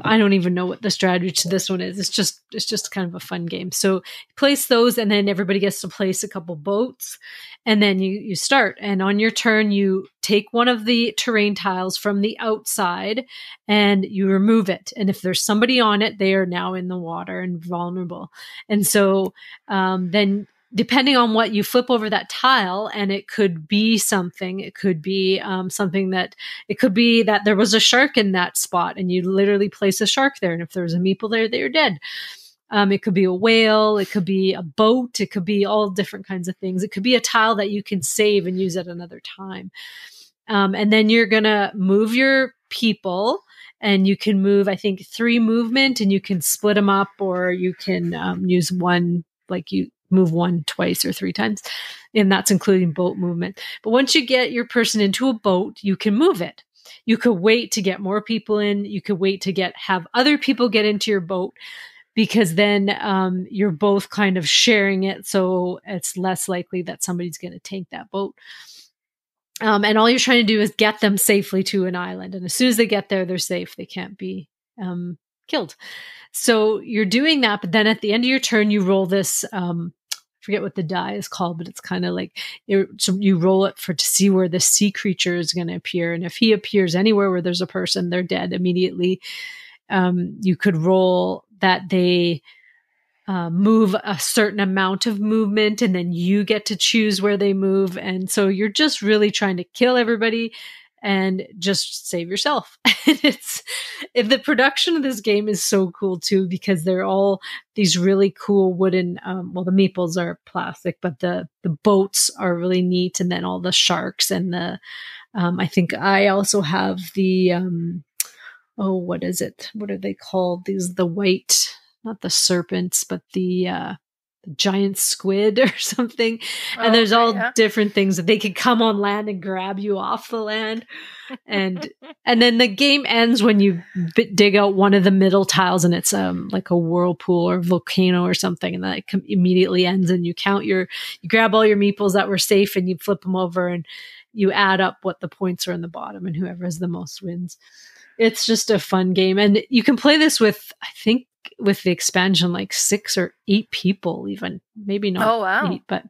i don't even know what the strategy to this one is. It's just it's just kind of a fun game. So place those and then everybody gets to place a couple boats and then you you start. And on your turn you take one of the terrain tiles from the outside and you remove it. And if there's somebody on it they are now in the water and vulnerable. And so um, then depending on what you flip over that tile and it could be something it could be um, something that it could be that there was a shark in that spot and you literally place a shark there and if there was a meeple there they're dead. Um, it could be a whale it could be a boat it could be all different kinds of things. It could be a tile that you can save and use at another time. Um, and then you're gonna move your people and you can move i think three movement and you can split them up or you can um, use one like you move one twice or three times. And that's including boat movement. But once you get your person into a boat, you can move it. You could wait to get more people in. You could wait to get have other people get into your boat because then um, you're both kind of sharing it. So it's less likely that somebody's going to take that boat. Um, and all you're trying to do is get them safely to an island. And as soon as they get there, they're safe. They can't be um, killed. So you're doing that. But then at the end of your turn, you roll this um, forget what the die is called, but it's kind of like so you roll it for to see where the sea creature is going to appear, and if he appears anywhere where there's a person, they're dead immediately. Um, you could roll that they uh, move a certain amount of movement, and then you get to choose where they move, and so you're just really trying to kill everybody and just save yourself. it's if the production of this game is so cool too because they're all these really cool wooden. Um, well, the meeples are plastic, but the the boats are really neat, and then all the sharks and the. Um, I think I also have the. Um, oh, what is it? What are they called? These the white, not the serpents, but the. Uh, giant squid or something. Oh, and there's all yeah. different things that they could come on land and grab you off the land. And and then the game ends when you b- dig out one of the middle tiles and it's um like a whirlpool or volcano or something and that com- immediately ends and you count your you grab all your meeples that were safe and you flip them over and you add up what the points are in the bottom and whoever has the most wins. It's just a fun game and you can play this with I think with the expansion like six or eight people even maybe not oh wow. eight, but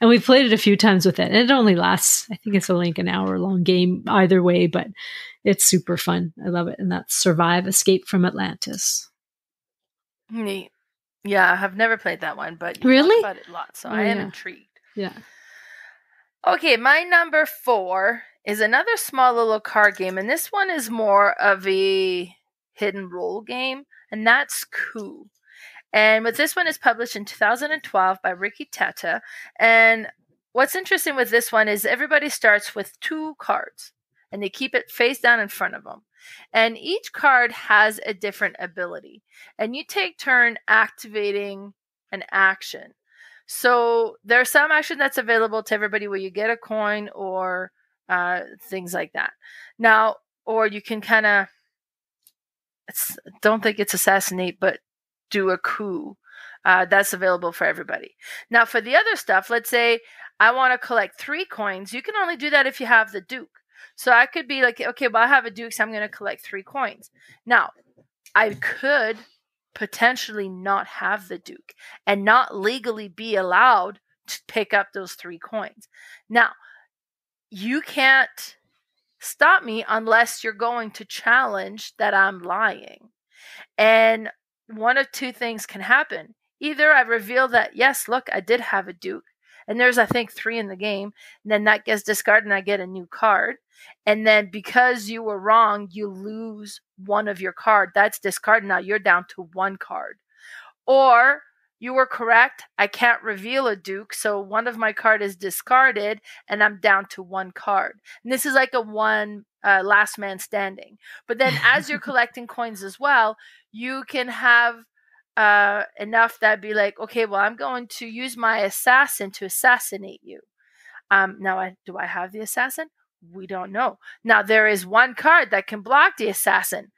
and we played it a few times with it and it only lasts i think it's only like an hour long game either way but it's super fun. I love it and that's survive escape from atlantis. Neat. Yeah i've never played that one but really? about it a lot so oh, i am yeah. intrigued. Yeah. Okay my number four is another small little card game and this one is more of a hidden role game and that's cool. And with this one is published in 2012 by Rikki Tahta. And what's interesting with this one is everybody starts with two cards and they keep it face down in front of them. And each card has a different ability. And you take turn activating an action. So there's some action that's available to everybody where you get a coin or uh, things like that. Now, or you can kind of don't think it's assassinate, but do a coup. Uh, that's available for everybody. Now, for the other stuff, let's say I want to collect three coins. You can only do that if you have the Duke. So I could be like, okay, well, I have a Duke, so I'm going to collect three coins. Now, I could potentially not have the Duke and not legally be allowed to pick up those three coins. Now, you can't stop me unless you're going to challenge that I'm lying. And one of two things can happen. Either I reveal that, yes, look, I did have a Duke, and there's, I think, three in the game, and then that gets discarded and I get a new card. And then because you were wrong, you lose one of your card. That's discarded. Now you're down to one card. Or you were correct. I can't reveal a Duke, so one of my card is discarded, and I'm down to one card. And this is like a one uh, last man standing. But then, as you're collecting coins as well, you can have uh, enough that be like, okay, well, I'm going to use my assassin to assassinate you. Um, now, I, do I have the assassin? We don't know. Now, there is one card that can block the assassin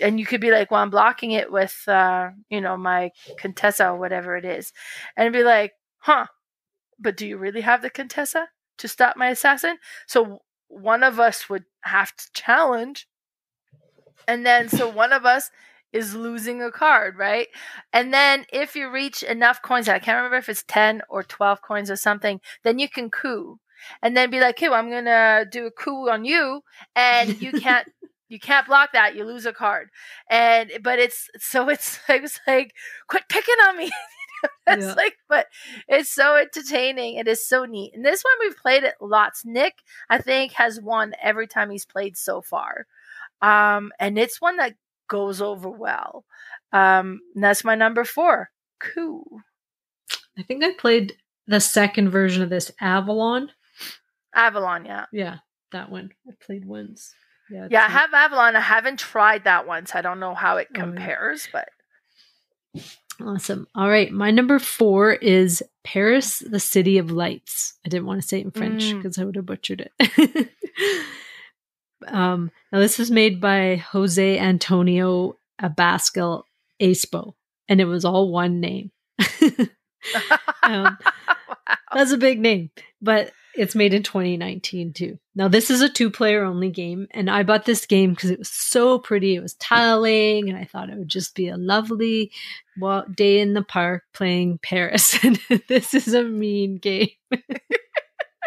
and you could be like, well, I'm blocking it with, uh, you know, my Contessa or whatever it is, and be like, huh, but do you really have the Contessa to stop my assassin? So one of us would have to challenge, and then so one of us is losing a card, right? And then if you reach enough coins, I can't remember if it's 10 or 12 coins or something, then you can coup. And then be like, hey, well, I'm going to do a coup on you, and you can't you can't block that you lose a card. And but it's so it's like it's like quit picking on me. It's yeah. like but it's so entertaining it is so neat. And this one we've played it lots. Nick i think has won every time he's played so far. Um and it's one that goes over well. Um that's my number four coup i think i played the second version of this avalon. Avalon yeah. Yeah that one. I played once yeah, yeah I have Avalon. I haven't tried that one, so I don't know how it compares, oh, yeah. but awesome. All right, my number four is Paris, the City of Lights. I didn't want to say it in French because mm. I would have butchered it. um, now this was made by Jose Antonio Abascal Acebo, and it was all one name. um, wow. That's a big name, but it's made in 2019 too. Now this is a two player only game and I bought this game because it was so pretty. It was tiling and I thought it would just be a lovely day in the park playing Paris. And this is a mean game.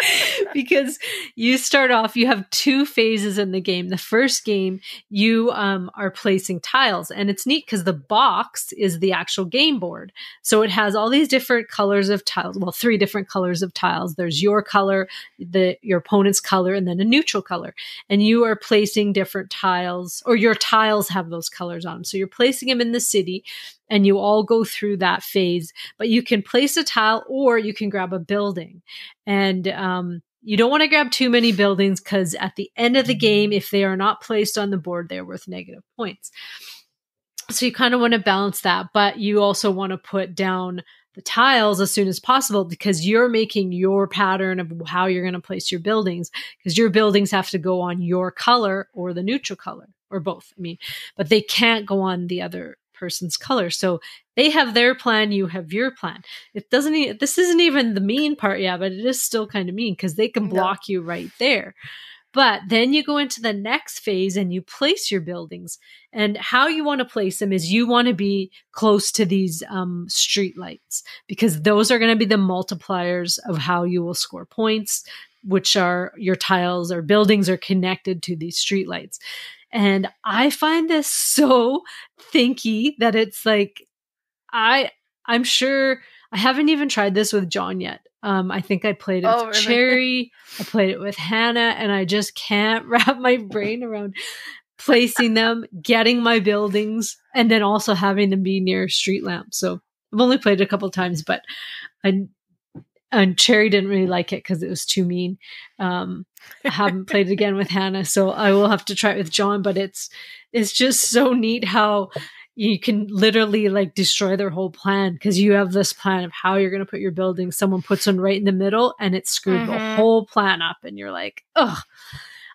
because you start off, you have two phases in the game. The first game, you um, are placing tiles, and it's neat because the box is the actual game board. So it has all these different colors of tiles. Well, three different colors of tiles. There's your color, the your opponent's color, and then a neutral color. And you are placing different tiles, or your tiles have those colors on them. So you're placing them in the city and you all go through that phase. But you can place a tile or you can grab a building. And um, you don't want to grab too many buildings because at the end of the game, if they are not placed on the board, they're worth negative points. So you kind of want to balance that, but you also want to put down the tiles as soon as possible because you're making your pattern of how you're going to place your buildings because your buildings have to go on your color or the neutral color or both. I mean, but they can't go on the other person's color. So they have their plan, you have your plan. It doesn't e- this isn't even the mean part, yeah, but it is still kind of mean because they can block you right there. But then you go into the next phase and you place your buildings. And how you want to place them is you want to be close to these um, street lights because those are going to be the multipliers of how you will score points, which are your tiles or buildings are connected to these street lights. And I find this so thinky that it's like, I, I'm sure I haven't even tried this with John yet. Um, I think I played it oh, with really? Cherry. I played it with Hannah, and I just can't wrap my brain around placing them, getting my buildings, and then also having them be near street lamps. So I've only played it a couple times, but I and Cherry didn't really like it because it was too mean. Um, I haven't played it again with Hannah, so I will have to try it with John. But it's it's just so neat how you can literally like destroy their whole plan because you have this plan of how you're going to put your building. Someone puts one right in the middle, and it screwed mm-hmm. the whole plan up. And you're like, oh.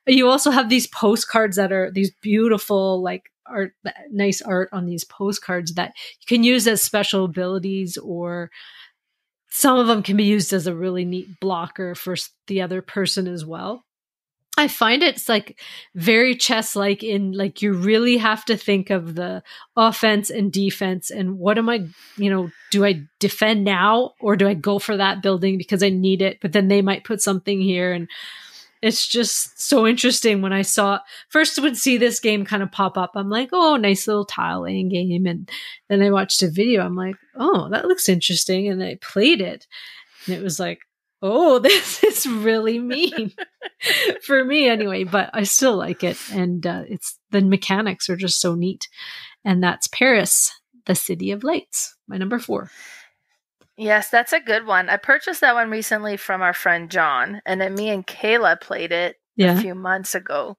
You also have these postcards that are these beautiful, like art, nice art on these postcards that you can use as special abilities or some of them can be used as a really neat blocker for the other person as well. I find it's like very chess like in like you really have to think of the offense and defense and what am I, you know, do I defend now or do I go for that building because I need it? But then they might put something here and it's just so interesting when I saw first would see this game kind of pop up. I'm like, oh, nice little tile laying game. And then I watched a video. I'm like, oh, that looks interesting. And I played it. And it was like, oh, this is really mean for me anyway, but I still like it. And uh, it's the mechanics are just so neat. And that's Paris, The City of Lights, my number four. Yes, that's a good one. I purchased that one recently from our friend John, and then me and Kayla played it Yeah. a few months ago,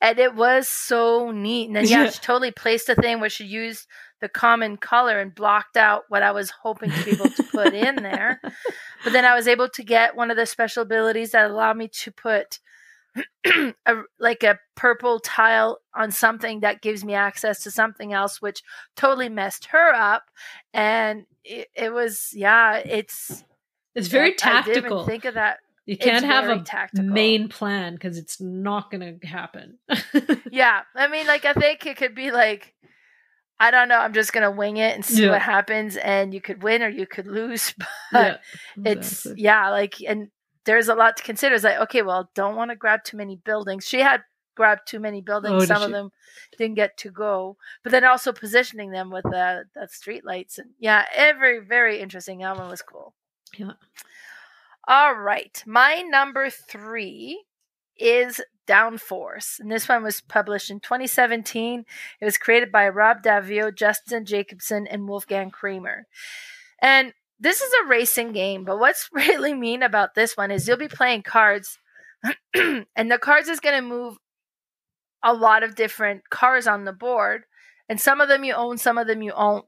and it was so neat. And then yeah, Yeah. she totally placed a thing where she used the common color and blocked out what I was hoping to be able to put in there. But then I was able to get one of the special abilities that allowed me to put a, like a purple tile on something that gives me access to something else, which totally messed her up. And it, it was, yeah, it's It's very I- I tactical. think of that. you can't have a tactical. main plan because it's not going to happen. Yeah, I mean, like I think it could be like, I don't know. I'm just gonna wing it and see Yeah. what happens, and you could win or you could lose. yeah, But it's yeah, like and there's a lot to consider. It's like okay, well, don't want to grab too many buildings. She had grabbed too many buildings. Oh, Some of she? them didn't get to go, but then also positioning them with the the street lights and yeah, every very interesting. That one was cool. Yeah. All right, my number three is Downforce, and this one was published in 2017. It was created by Rob Daviau, Justin Jacobson, and Wolfgang Kramer. And this is a racing game, but what's really mean about this one is you'll be playing cards, and the cards is going to move a lot of different cars on the board. And some of them you own, some of them you own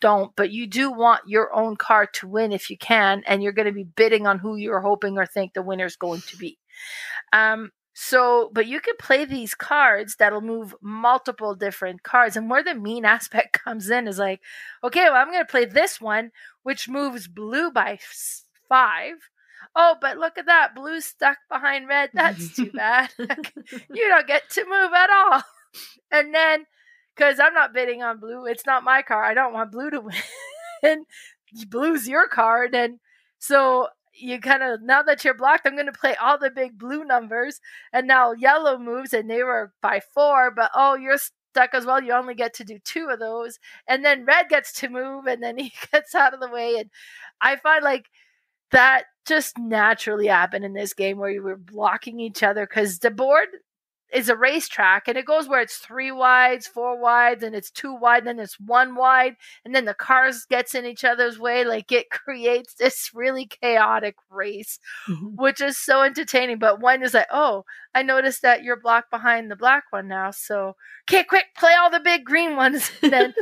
don't, but you do want your own car to win if you can, and you're going to be bidding on who you're hoping or think the winner's going to be. Um, so, but you can play these cards that'll move multiple different cards. And where the mean aspect comes in is like, okay, well, I'm going to play this one, which moves blue by five. Oh, but look at that. Blue's stuck behind red. That's too bad. you don't get to move at all. And then, because I'm not bidding on blue, it's not my car. I don't want blue to win. and blue's your card. And so you kind of now that you're blocked, I'm going to play all the big blue numbers, and now yellow moves, and they were by four, but oh, you're stuck as well. You only get to do two of those, and then red gets to move, and then he gets out of the way, and I find like that just naturally happened in this game where you were blocking each other because the board is a racetrack and it goes where it's three wides, four wides, and it's two wide, and then it's one wide, and then the cars gets in each other's way. Like it creates this really chaotic race, Mhm. which is so entertaining. But one is like, oh, I noticed that you're blocked behind the black one now, so okay, quick, play all the big green ones. And then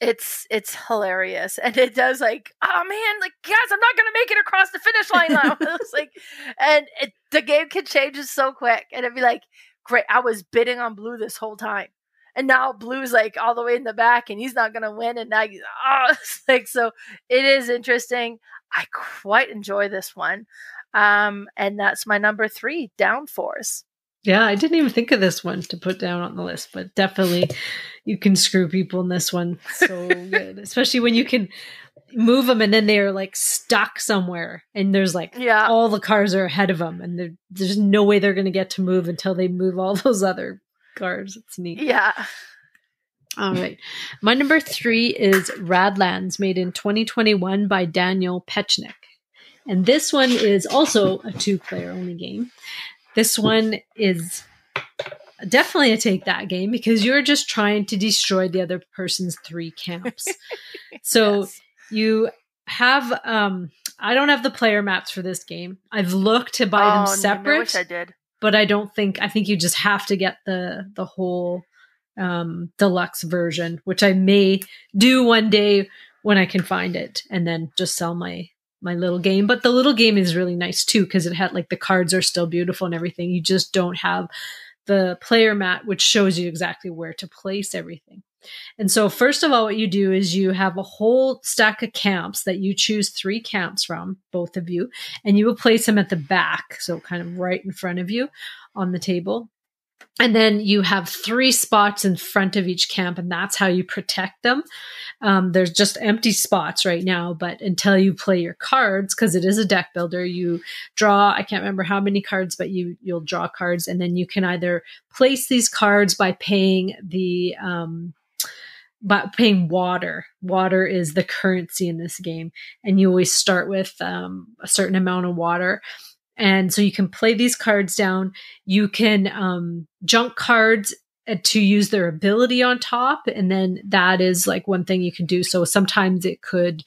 it's it's hilarious, and it does like, oh man, like guys, I'm not gonna make it across the finish line now. it's like, and it, the game can change so quick, and it'd be like, great, I was bidding on blue this whole time. And now blue's like all the way in the back, and he's not gonna win. And now, he's- oh, it's like so. It is interesting. I quite enjoy this one, um, and that's my number three, Downforce. Yeah, I didn't even think of this one to put down on the list, but definitely you can screw people in this one so good, especially when you can move them and then they're like stuck somewhere and there's like Yeah, all the cars are ahead of them and there's no way they're going to get to move until they move all those other cars. It's neat. yeah. All right. My number three is Radlands, made in 2021 by Daniel Piechnick. And this one is also a two player only game. This one is definitely a take that game because you're just trying to destroy the other person's three camps. so Yes. you have, um, I don't have the player maps for this game. I've looked to buy Oh, them separate I wish I did. but I don't think I think you just have to get the the whole um deluxe version, which I may do one day when I can find it and then just sell my my little game. But the little game is really nice too because it had like the cards are still beautiful and everything. You just don't have the player mat which shows you exactly where to place everything. And so first of all what you do is you have a whole stack of camps that you choose 3 camps from, both of you, and you will place them at the back, so kind of right in front of you on the table. And then you have three spots in front of each camp, and that's how you protect them. Um, there's just empty spots right now, but until you play your cards, because it is a deck builder, you draw. I can't remember how many cards, but you you'll draw cards, and then you can either place these cards by paying the um, by paying water. Water is the currency in this game, and you always start with um, a certain amount of water. And so you can play these cards down. You can um, junk cards to use their ability on top. And then that is like one thing you can do. So sometimes it could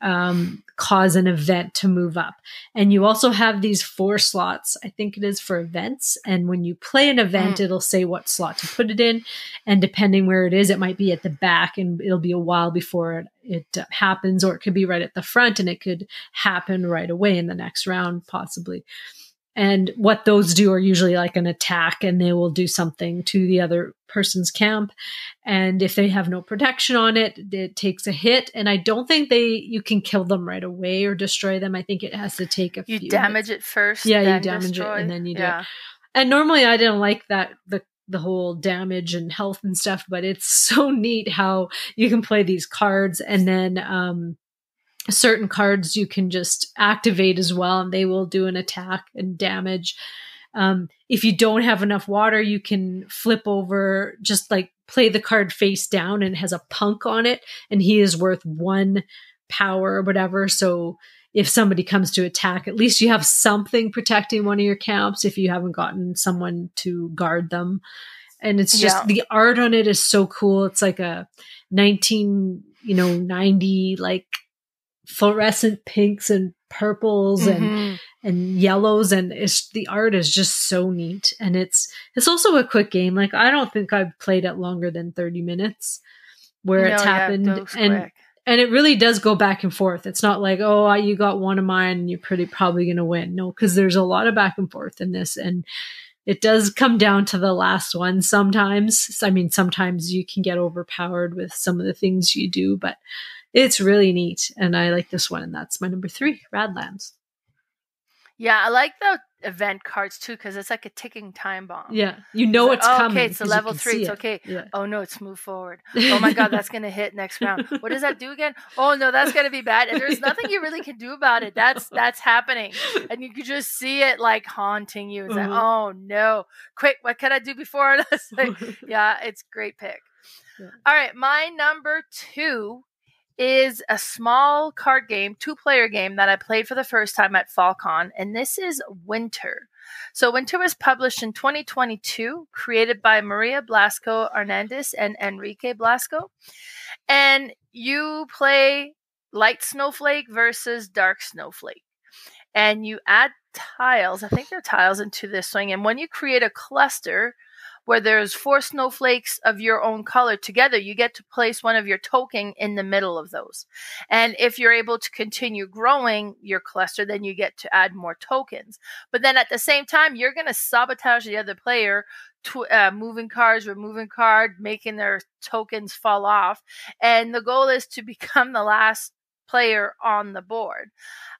um, cause an event to move up. And you also have these four slots. I think it is for events. And when you play an event mm. it'll say what slot to put it in. And depending where it is it might be at the back and it'll be a while before it, it uh, happens. Or it could be right at the front and it could happen right away in the next round possibly and what those do are usually like an attack and they will do something to the other person's camp. And if they have no protection on it, it takes a hit. And I don't think they you can kill them right away or destroy them. I think it has to take a few you damage hits. it first. Yeah, you damage destroy. it and then you do yeah. it. And normally I didn't like that the the whole damage and health and stuff, but it's so neat how you can play these cards and then um certain cards you can just activate as well and they will do an attack and damage. Um, if you don't have enough water you can flip over just like play the card face down and has a punk on it and he is worth one power or whatever. So if somebody comes to attack at least you have something protecting one of your camps if you haven't gotten someone to guard them. And it's just yeah. the art on it is so cool. It's like a 19 you know 90 like fluorescent pinks and purples mm-hmm. and and yellows and it's the art is just so neat. And it's it's also a quick game. Like i don't think i've played it longer than 30 minutes where no, it's happened. yeah, and quick. and it really does go back and forth. It's not like oh you got one of mine and you're pretty probably going to win. No because there's a lot of back and forth in this and it does come down to the last one sometimes. I mean sometimes you can get overpowered with some of the things you do but it's really neat. And I like this one. And that's my number three, Radlands. Yeah, I like the event cards too because it's like a ticking time bomb. Yeah, you know it's, it's oh, coming. Okay, it's a level three. It's it. okay. Yeah. Oh no, it's move forward. Oh my god, that's gonna hit next round. What does that do again? Oh no, that's gonna be bad. And there's nothing you really can do about it. That's that's happening, and you can just see it like haunting you. It's uh-huh. like, oh no, quick, what can I do before this? Like, yeah, it's great pick. Yeah. All right, my number two is a small card game, two player game that I played for the first time at FalCon, and this is Winter. So, Winter was published in 2022, created by Maria Blasco Hernandez and Enrique Blasco. And you play light snowflake versus dark snowflake. And you add tiles, I think they're tiles into this swing. And when you create a cluster, where there's four snowflakes of your own color together, you get to place one of your token in the middle of those. And if you're able to continue growing your cluster, then you get to add more tokens. But then at the same time, you're going to sabotage the other player Tw- uh, moving cards, removing card, making their tokens fall off. And the goal is to become the last player on the board.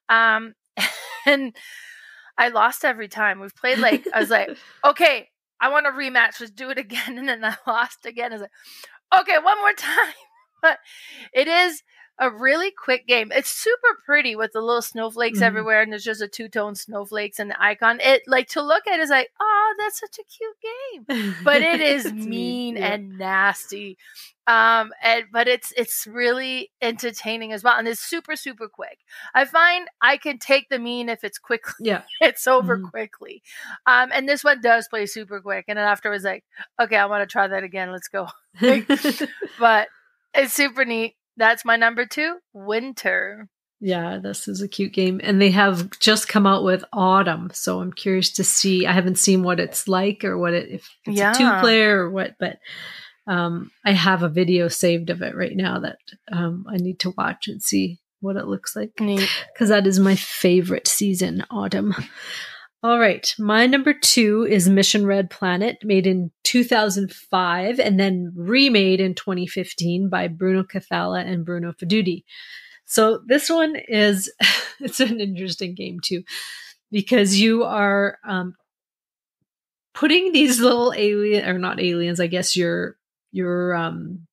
Um, and I lost every time. We've played like, I was like, okay, I want a rematch. Let's do it again. And then I lost again. I was like, okay, one more time. but it is a really quick game. It's super pretty with the little snowflakes mm-hmm. everywhere, and there's just a two tone snowflakes and the icon. It like to look at is like, oh, that's such a cute game, but it is mean yeah. and nasty. Um, and but it's it's really entertaining as well, and it's super super quick. I find I can take the mean if it's quickly. Yeah, it's over mm-hmm. quickly. Um, and this one does play super quick, and then afterwards, like, okay, I want to try that again. Let's go. but it's super neat that's my number two, Winter. Yeah, this is a cute game. And they have just come out with Autumn. So I'm curious to see. I haven't seen what it's like or what it, if it's yeah. a two player or what, but um, I have a video saved of it right now that um, I need to watch and see what it looks like. Because that is my favorite season, Autumn. All right. My number two is Mission Red Planet, made in 2005 and then remade in 2015 by Bruno Cathala and Bruno Faidutti. So this one is, it's an interesting game too, because you are um, putting these little alien, or not aliens, I guess you're, you're, um,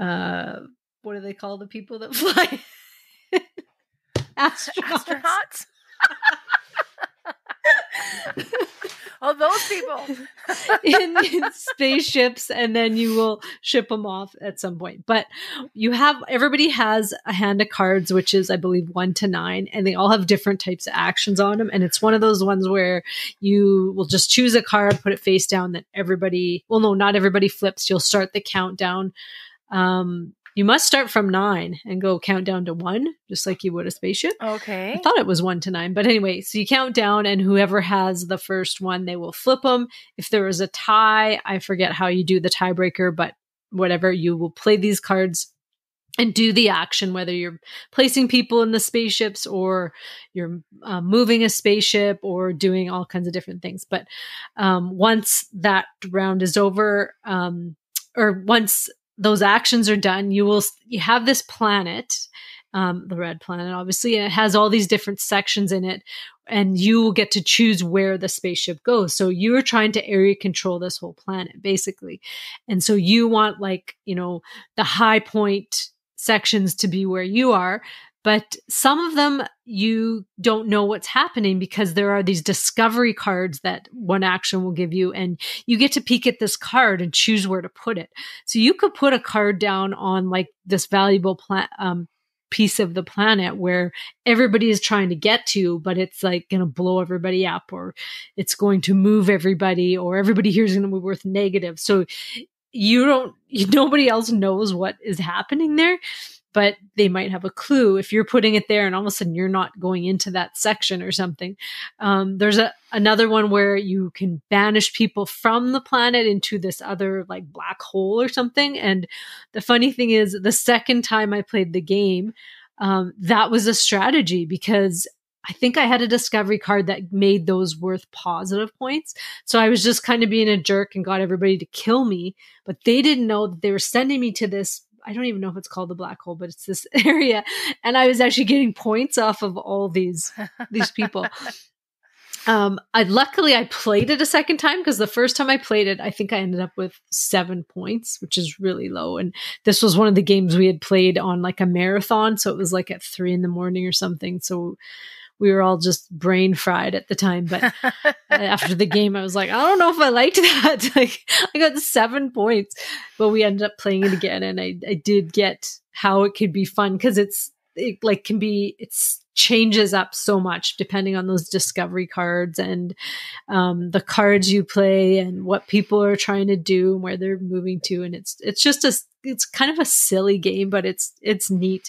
uh, what do they call the people that fly? Astronauts. Astronauts? oh, those people in, in spaceships, and then you will ship them off at some point. But you have everybody has a hand of cards, which is, I believe, one to nine, and they all have different types of actions on them. And it's one of those ones where you will just choose a card, put it face down, that everybody, well, no, not everybody flips. You'll start the countdown. Um, you must start from nine and go count down to one, just like you would a spaceship. Okay. I thought it was one to nine, but anyway, so you count down, and whoever has the first one, they will flip them. If there is a tie, I forget how you do the tiebreaker, but whatever, you will play these cards and do the action, whether you're placing people in the spaceships or you're uh, moving a spaceship or doing all kinds of different things. But um, once that round is over, um, or once those actions are done, you will you have this planet, um, the red planet, obviously, it has all these different sections in it, and you will get to choose where the spaceship goes. So you're trying to area control this whole planet, basically, and so you want like you know the high point sections to be where you are but some of them you don't know what's happening because there are these discovery cards that one action will give you and you get to peek at this card and choose where to put it. So you could put a card down on like this valuable pla- um, piece of the planet where everybody is trying to get to but it's like going to blow everybody up or it's going to move everybody or everybody here is going to be worth negative. So you don't nobody else knows what is happening there but they might have a clue if you're putting it there and all of a sudden you're not going into that section or something. Um, there's a another one where you can banish people from the planet into this other like black hole or something. And the funny thing is, the second time I played the game, um, that was a strategy because I think I had a discovery card that made those worth positive points. So I was just kind of being a jerk and got everybody to kill me, but they didn't know that they were sending me to this I don't even know if it's called the black hole, but it's this area. And I was actually getting points off of all these these people. Um, I luckily I played it a second time because the first time I played it, I think I ended up with seven points, which is really low. And this was one of the games we had played on like a marathon, so it was like at three in the morning or something. So we were all just brain fried at the time. But after the game, I was like, I don't know if I liked that. like, I got seven points, but we ended up playing it again, and I, I did get how it could be fun because it's it like can be it's changes up so much depending on those discovery cards and um, the cards you play and what people are trying to do and where they're moving to and it's it's just a it's kind of a silly game but it's it's neat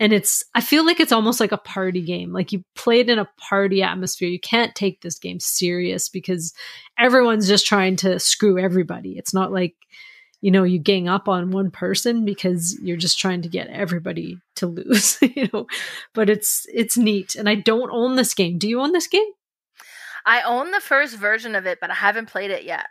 and it's i feel like it's almost like a party game. Like you play it in a party atmosphere. You can't take this game serious because everyone's just trying to screw everybody. It's not like you know you gang up on one person because you're just trying to get everybody to lose you know. But it's it's neat. And i don't own this game. Do you own this game? I own the first version of it but i haven't played it yet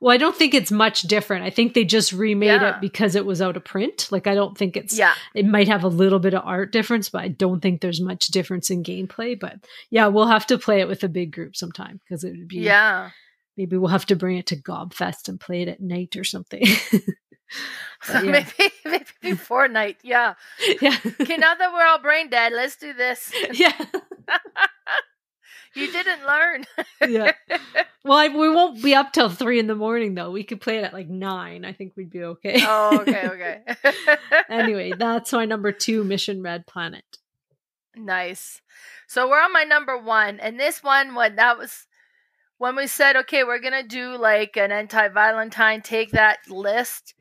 well, I don't think it's much different. I think they just remade yeah. it because it was out of print. Like I don't think it's yeah. It might have a little bit of art difference, but I don't think there's much difference in gameplay. But yeah, we'll have to play it with a big group sometime because it would be yeah. Maybe we'll have to bring it to Gobfest and play it at night or something. yeah. maybe maybe before night. Yeah. Yeah. okay, now that we're all brain dead, let's do this. Yeah. You didn't learn. yeah. Well, I, we won't be up till three in the morning though. We could play it at like nine. I think we'd be okay. oh, okay, okay. anyway, that's my number two mission Red Planet. Nice. So we're on my number one, and this one, when that was when we said, okay, we're gonna do like an anti-Valentine, take that list.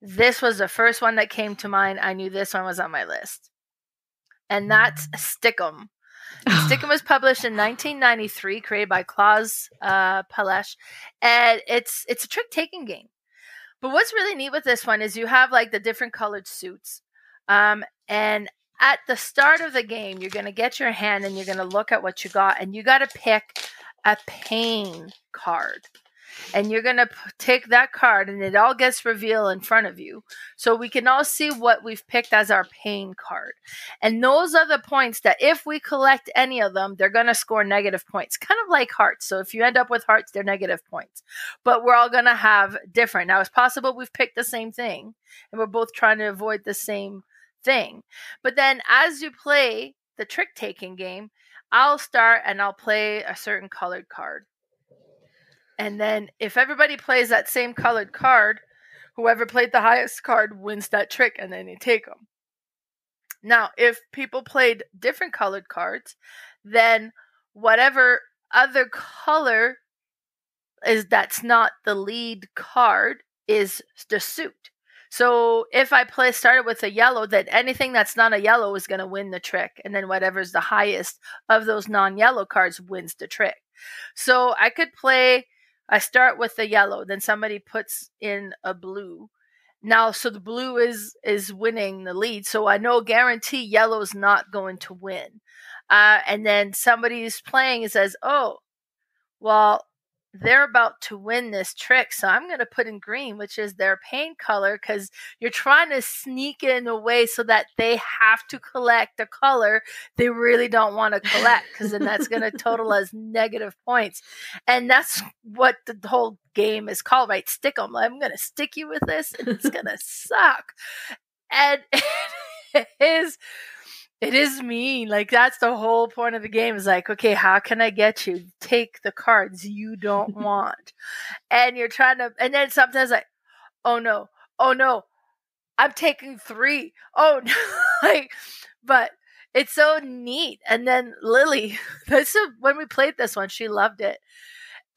This was the first one that came to mind. I knew this one was on my list, and that's mm. Stick 'em. Stick 'em was published in 1993, created by Klaus uh, Palesch, and it's it's a trick taking game. But what's really neat with this one is you have like the different colored suits, um, and at the start of the game, you're going to get your hand and you're going to look at what you got, and you got to pick a pain card and you're going to take that card and it all gets revealed in front of you. So we can all see what we've picked as our pain card. And those are the points that if we collect any of them they're going to score negative points kind of like hearts. So if you end up with hearts they're negative points. But we're all going to have different. Now it's possible we've picked the same thing and we're both trying to avoid the same thing. But then as you play the trick taking game I'll start and I'll play a certain colored card And then if everybody plays that same colored card, whoever played the highest card wins that trick and then you take them. Now, if people played different colored cards, then whatever other color is that's not the lead card is the suit. So if I play started with a yellow, then anything that's not a yellow is going to win the trick, and then whatever's the highest of those non-yellow cards wins the trick. So I could play. I start with the yellow, then somebody puts in a blue. Now, so the blue is is winning the lead. So I know guarantee yellow is not going to win. Uh, and then somebody who's playing and says, "Oh, well, they're about to win this trick. So I'm going to put in green, which is their pain color, because you're trying to sneak it in a way so that they have to collect a color they really don't want to collect, because then that's going to total as negative points. And that's what the whole game is called, right? Stick them. I'm going to stick you with this, and it's going to suck. And it is it is mean. Like that's the whole point of the game. Is like, okay, how can I get you? Take the cards you don't want, and you're trying to. And then sometimes like, oh no, oh no, I'm taking three. Oh no, like, but it's so neat. And then Lily, this is when we played this one, she loved it.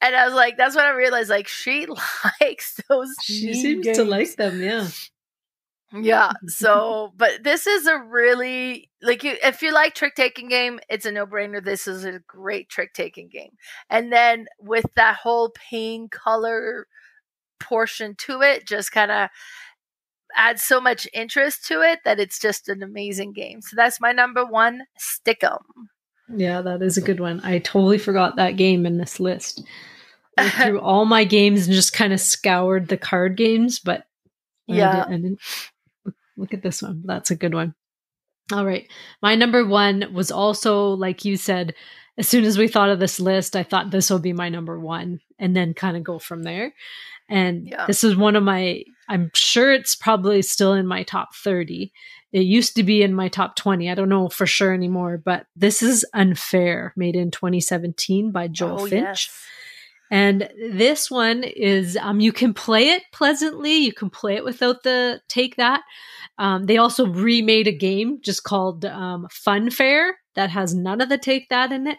And I was like, that's when I realized, like, she likes those. She seems games. to like them, yeah. Yeah. So, but this is a really like you if you like trick taking game, it's a no brainer. This is a great trick taking game. And then with that whole pain color portion to it, just kind of adds so much interest to it that it's just an amazing game. So that's my number one, Stick'em. Yeah, that is a good one. I totally forgot that game in this list. I through all my games and just kind of scoured the card games, but yeah, I didn't, Look at this one. That's a good one. All right. My number one was also, like you said, as soon as we thought of this list, I thought this will be my number one and then kind of go from there. And yeah. this is one of my, I'm sure it's probably still in my top 30. It used to be in my top 20. I don't know for sure anymore, but this is Unfair, made in 2017 by Joel oh, Finch. Yes. And this one is um, you can play it pleasantly. You can play it without the take that. Um, they also remade a game just called um, Fun Fair that has none of the take that in it.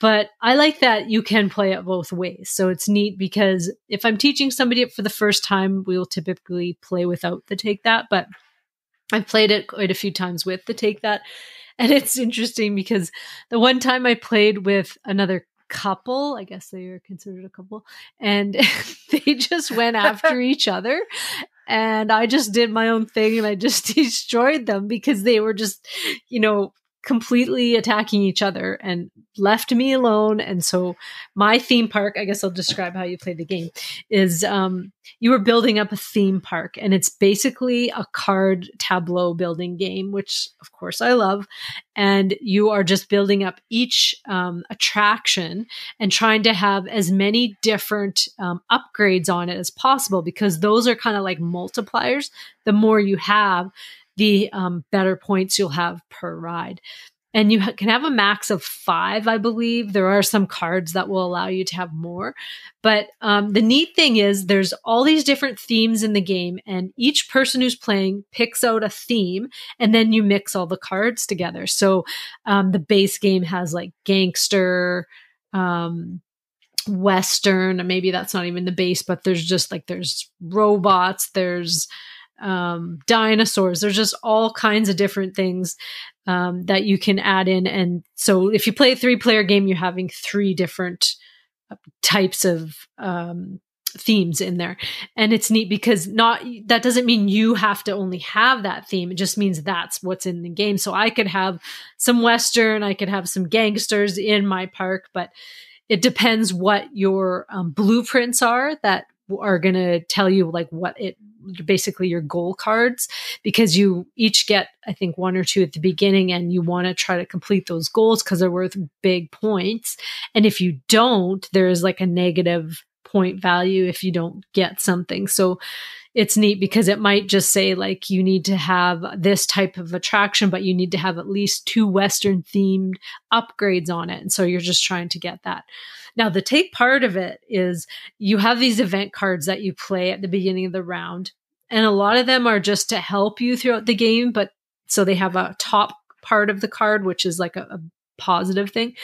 But I like that you can play it both ways. So it's neat because if I'm teaching somebody it for the first time, we will typically play without the take that. But I've played it quite a few times with the take that. And it's interesting because the one time I played with another couple. I guess they are considered a couple. And they just went after each other. And I just did my own thing and I just destroyed them because they were just, you know, completely attacking each other and left me alone. And so my theme park, I guess I'll describe how you play the game, is um, you were building up a theme park and it's basically a card tableau building game, which of course I love. And you are just building up each um, attraction and trying to have as many different um, upgrades on it as possible because those are kind of like multipliers. The more you have, the um, better points you'll have per ride. And you ha- can have a max of five, I believe. There are some cards that will allow you to have more. But um, the neat thing is, there's all these different themes in the game, and each person who's playing picks out a theme, and then you mix all the cards together. So um, the base game has like gangster, um, western maybe that's not even the base but there's just like there's robots there's um, dinosaurs. There's just all kinds of different things um, that you can add in. And so if you play a three player game, you're having three different uh, types of um, themes in there. And it's neat because not that doesn't mean you have to only have that theme. It just means that's what's in the game. So I could have some Western, I could have some gangsters in my park, but it depends what your um, blueprints are that are going to tell you like what it basically your goal cards because you each get I think one or two at the beginning and you want to try to complete those goals because they're worth big points. And if you don't there is like a negative point value if you don't get something. So it's neat because it might just say like you need to have this type of attraction but you need to have at least two western themed upgrades on it. And so you're just trying to get that Now, the take part of it is you have these event cards that you play at the beginning of the round, and a lot of them are just to help you throughout the game. But so they have a top part of the card, which is like a, a positive thing.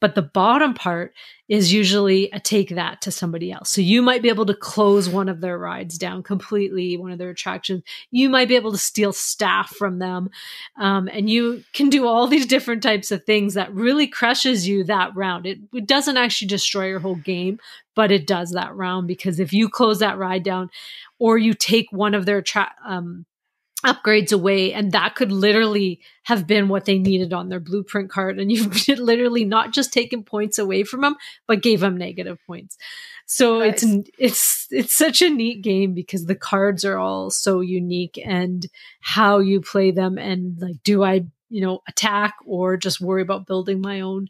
But the bottom part is usually a take that to somebody else. So you might be able to close one of their rides down completely, one of their attractions. You might be able to steal staff from them. Um, and you can do all these different types of things that really crushes you that round. It, it doesn't actually destroy your whole game, but it does that round because if you close that ride down or you take one of their tra- um, upgrades away and that could literally have been what they needed on their blueprint card. And you've literally not just taken points away from them but gave them negative points. So nice. it's it's it's such a neat game because the cards are all so unique and how you play them and like do i you know attack or just worry about building my own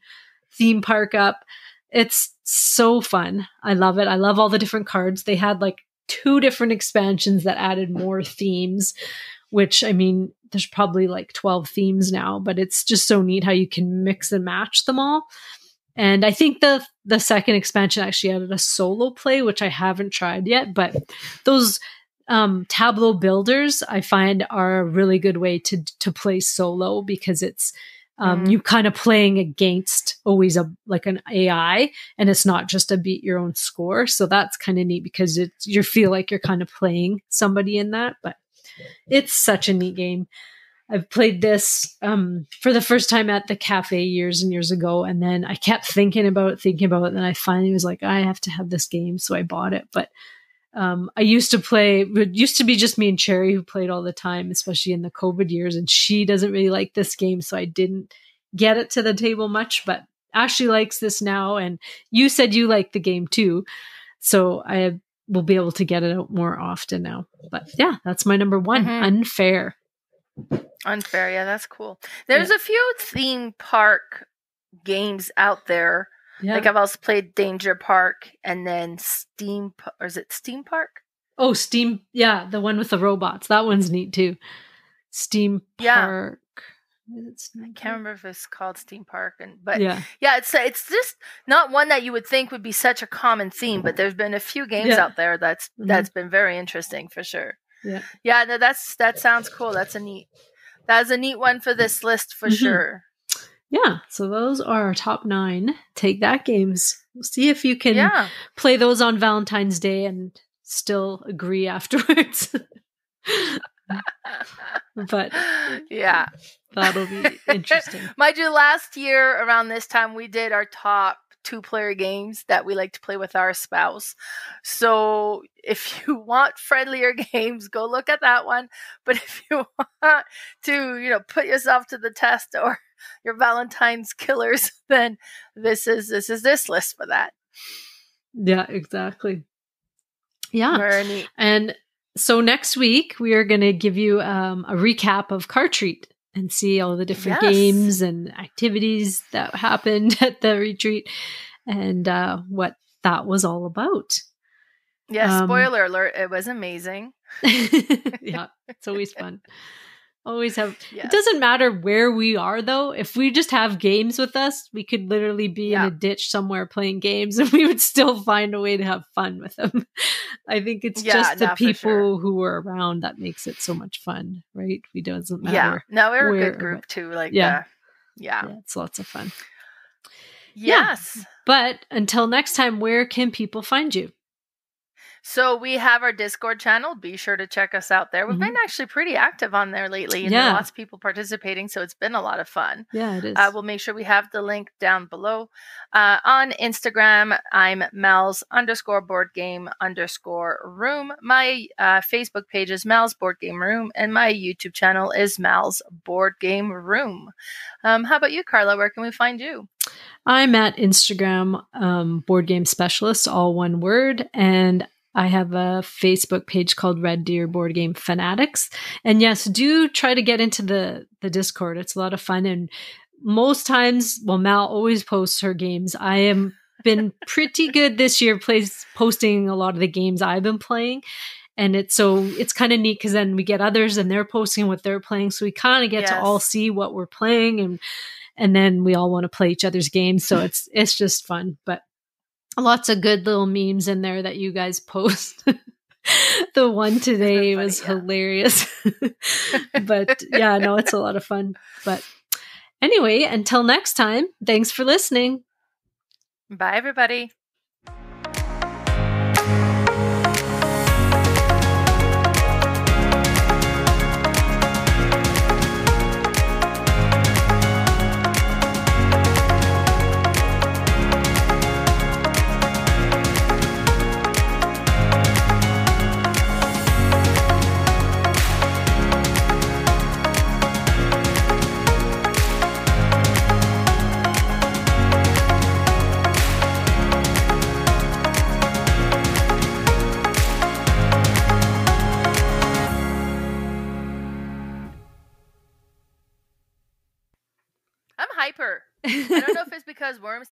theme park up? It's so fun. I love it. I love all the different cards. They had like two different expansions that added more themes which I mean, there's probably like 12 themes now, but it's just so neat how you can mix and match them all. And I think the the second expansion actually added a solo play, which I haven't tried yet, but those um, tableau builders I find are a really good way to to play solo because it's um, mm. you kind of playing against always a like an AI, and it's not just a beat your own score. So that's kind of neat because it you feel like you're kind of playing somebody in that. But it's such a neat game. I've played this um, for the first time at the cafe years and years ago, and then I kept thinking about it, thinking about it, and I finally was like, I have to have this game, so I bought it. But um, I used to play. It used to be just me and Cherry who played all the time, especially in the COVID years, and she doesn't really like this game, so I didn't get it to the table much. But Ashley likes this now, and you said you like the game too, so I we'll be able to get it out more often now. But yeah, that's my number one. Mm-hmm. Unfair. Unfair, yeah, that's cool. There's yeah. a few theme park games out there. Yeah. Like I've also played Danger Park and then Steam or is it Steam Park? Oh, Steam, yeah, the one with the robots. That one's neat too. Steam Park. I can't remember if it's called Steam Park, and but yeah, yeah, it's it's just not one that you would think would be such a common theme. But there's been a few games yeah. out there that's mm-hmm. that's been very interesting for sure. Yeah, yeah, no, that's that sounds cool. That's a neat that's a neat one for this list for mm-hmm. sure. Yeah, so those are our top nine. Take that games. We'll see if you can yeah. play those on Valentine's Day and still agree afterwards. but yeah, that'll be interesting. Mind you, last year around this time we did our top two player games that we like to play with our spouse. So if you want friendlier games, go look at that one. But if you want to, you know, put yourself to the test or your Valentine's killers, then this is this is this list for that. Yeah, exactly. Yeah. And so next week we are going to give you um, a recap of Car Treat and see all the different yes. games and activities that happened at the retreat and uh, what that was all about. Yeah, um, spoiler alert, it was amazing. yeah, it's always fun. Always have. Yes. It doesn't matter where we are, though. If we just have games with us, we could literally be yeah. in a ditch somewhere playing games, and we would still find a way to have fun with them. I think it's yeah, just the people sure. who are around that makes it so much fun, right? We doesn't matter. Yeah, no, we're where, a good group too. Like, yeah, uh, yeah. yeah, it's lots of fun. Yes, yeah. but until next time, where can people find you? So we have our Discord channel. Be sure to check us out there. We've mm-hmm. been actually pretty active on there lately, and yeah. lots of people participating. So it's been a lot of fun. Yeah, it is. Uh, we'll make sure we have the link down below. Uh, on Instagram, I'm Mel's underscore board game underscore room. My uh, Facebook page is Mel's board game room, and my YouTube channel is Mel's board game room. Um, how about you, Carla? Where can we find you? I'm at Instagram, um, board game specialist, all one word, and I have a Facebook page called Red Deer Board Game Fanatics. And yes, do try to get into the the Discord. It's a lot of fun and most times, well Mal always posts her games. I am been pretty good this year plays posting a lot of the games I've been playing. And it's so it's kind of neat because then we get others and they're posting what they're playing. So we kind of get yes. to all see what we're playing and and then we all want to play each other's games. So it's it's just fun. But lots of good little memes in there that you guys post. the one today funny, was yeah. hilarious. but yeah, no, it's a lot of fun. But anyway, until next time, thanks for listening. Bye, everybody. I don't know if it's because worms